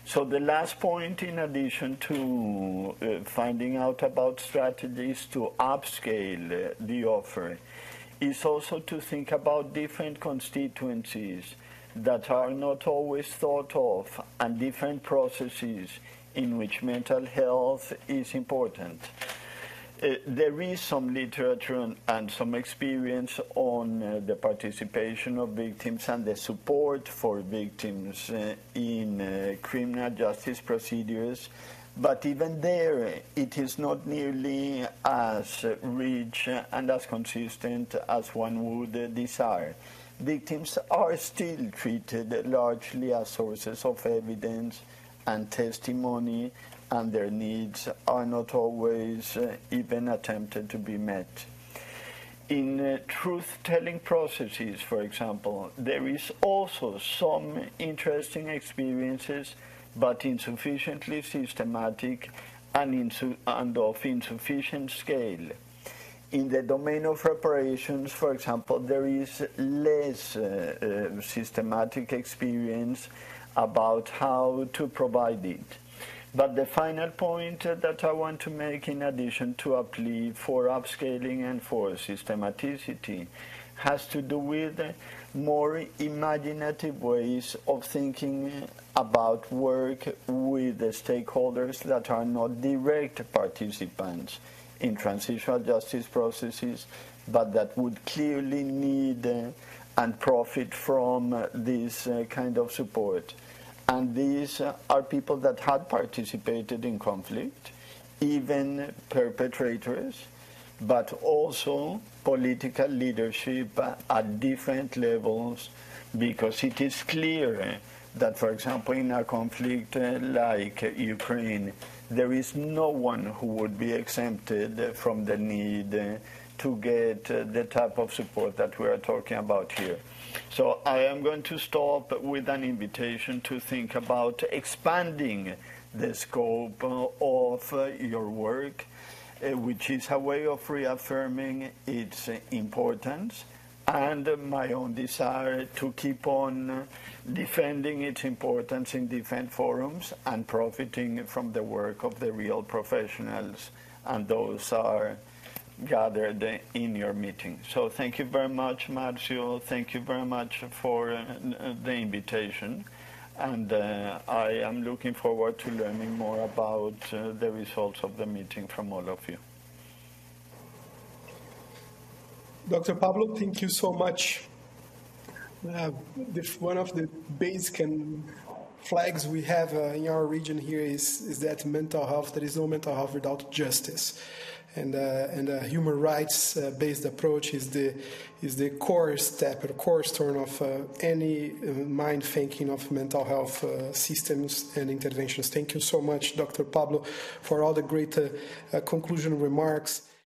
So the last point, in addition to uh, finding out about strategies to upscale uh, the offer, is also to think about different constituencies that are not always thought of and different processes in which mental health is important. Uh, there is some literature and some experience on uh, the participation of victims and the support for victims uh, in uh, criminal justice procedures, but even there it is not nearly as rich and as consistent as one would desire. Victims are still treated largely as sources of evidence and testimony, and their needs are not always uh, even attempted to be met. In uh, truth telling processes, for example, there is also some interesting experiences, but insufficiently systematic and, insu- and of insufficient scale in the domain of reparations, for example, there is less uh, uh, systematic experience about how to provide it. But the final point that I want to make, in addition to a plea for upscaling and for systematicity, has to do with more imaginative ways of thinking about work with the stakeholders that are not direct participants in transitional justice processes, but that would clearly need and profit from this uh, kind of support. And these uh, are people that had participated in conflict, even perpetrators, but also political leadership at different levels, because it is clear that, for example, in a conflict uh, like Ukraine, there is no one who would be exempted from the need to get the type of support that we are talking about here. So I am going to stop with an invitation to think about expanding the scope of your work, uh, which is a way of reaffirming its importance and my own desire to keep on defending its importance in different forums and profiting from the work of the real professionals, and those are gathered in your meeting. So thank you very much, Marcio. Thank you very much for uh, the invitation. And uh, I am looking forward to learning more about uh, the results of the meeting from all of you. Dr. Pablo, thank you so much. Uh, the, one of the basic and flags we have uh, in our region here is, is that mental health, there is no mental health without justice. And, uh, and a human rights uh, based approach is the, is the core step, or core stone of uh, any mind thinking of mental health systems and interventions. Thank you so much, Dr. Pablo, for all the great conclusion remarks.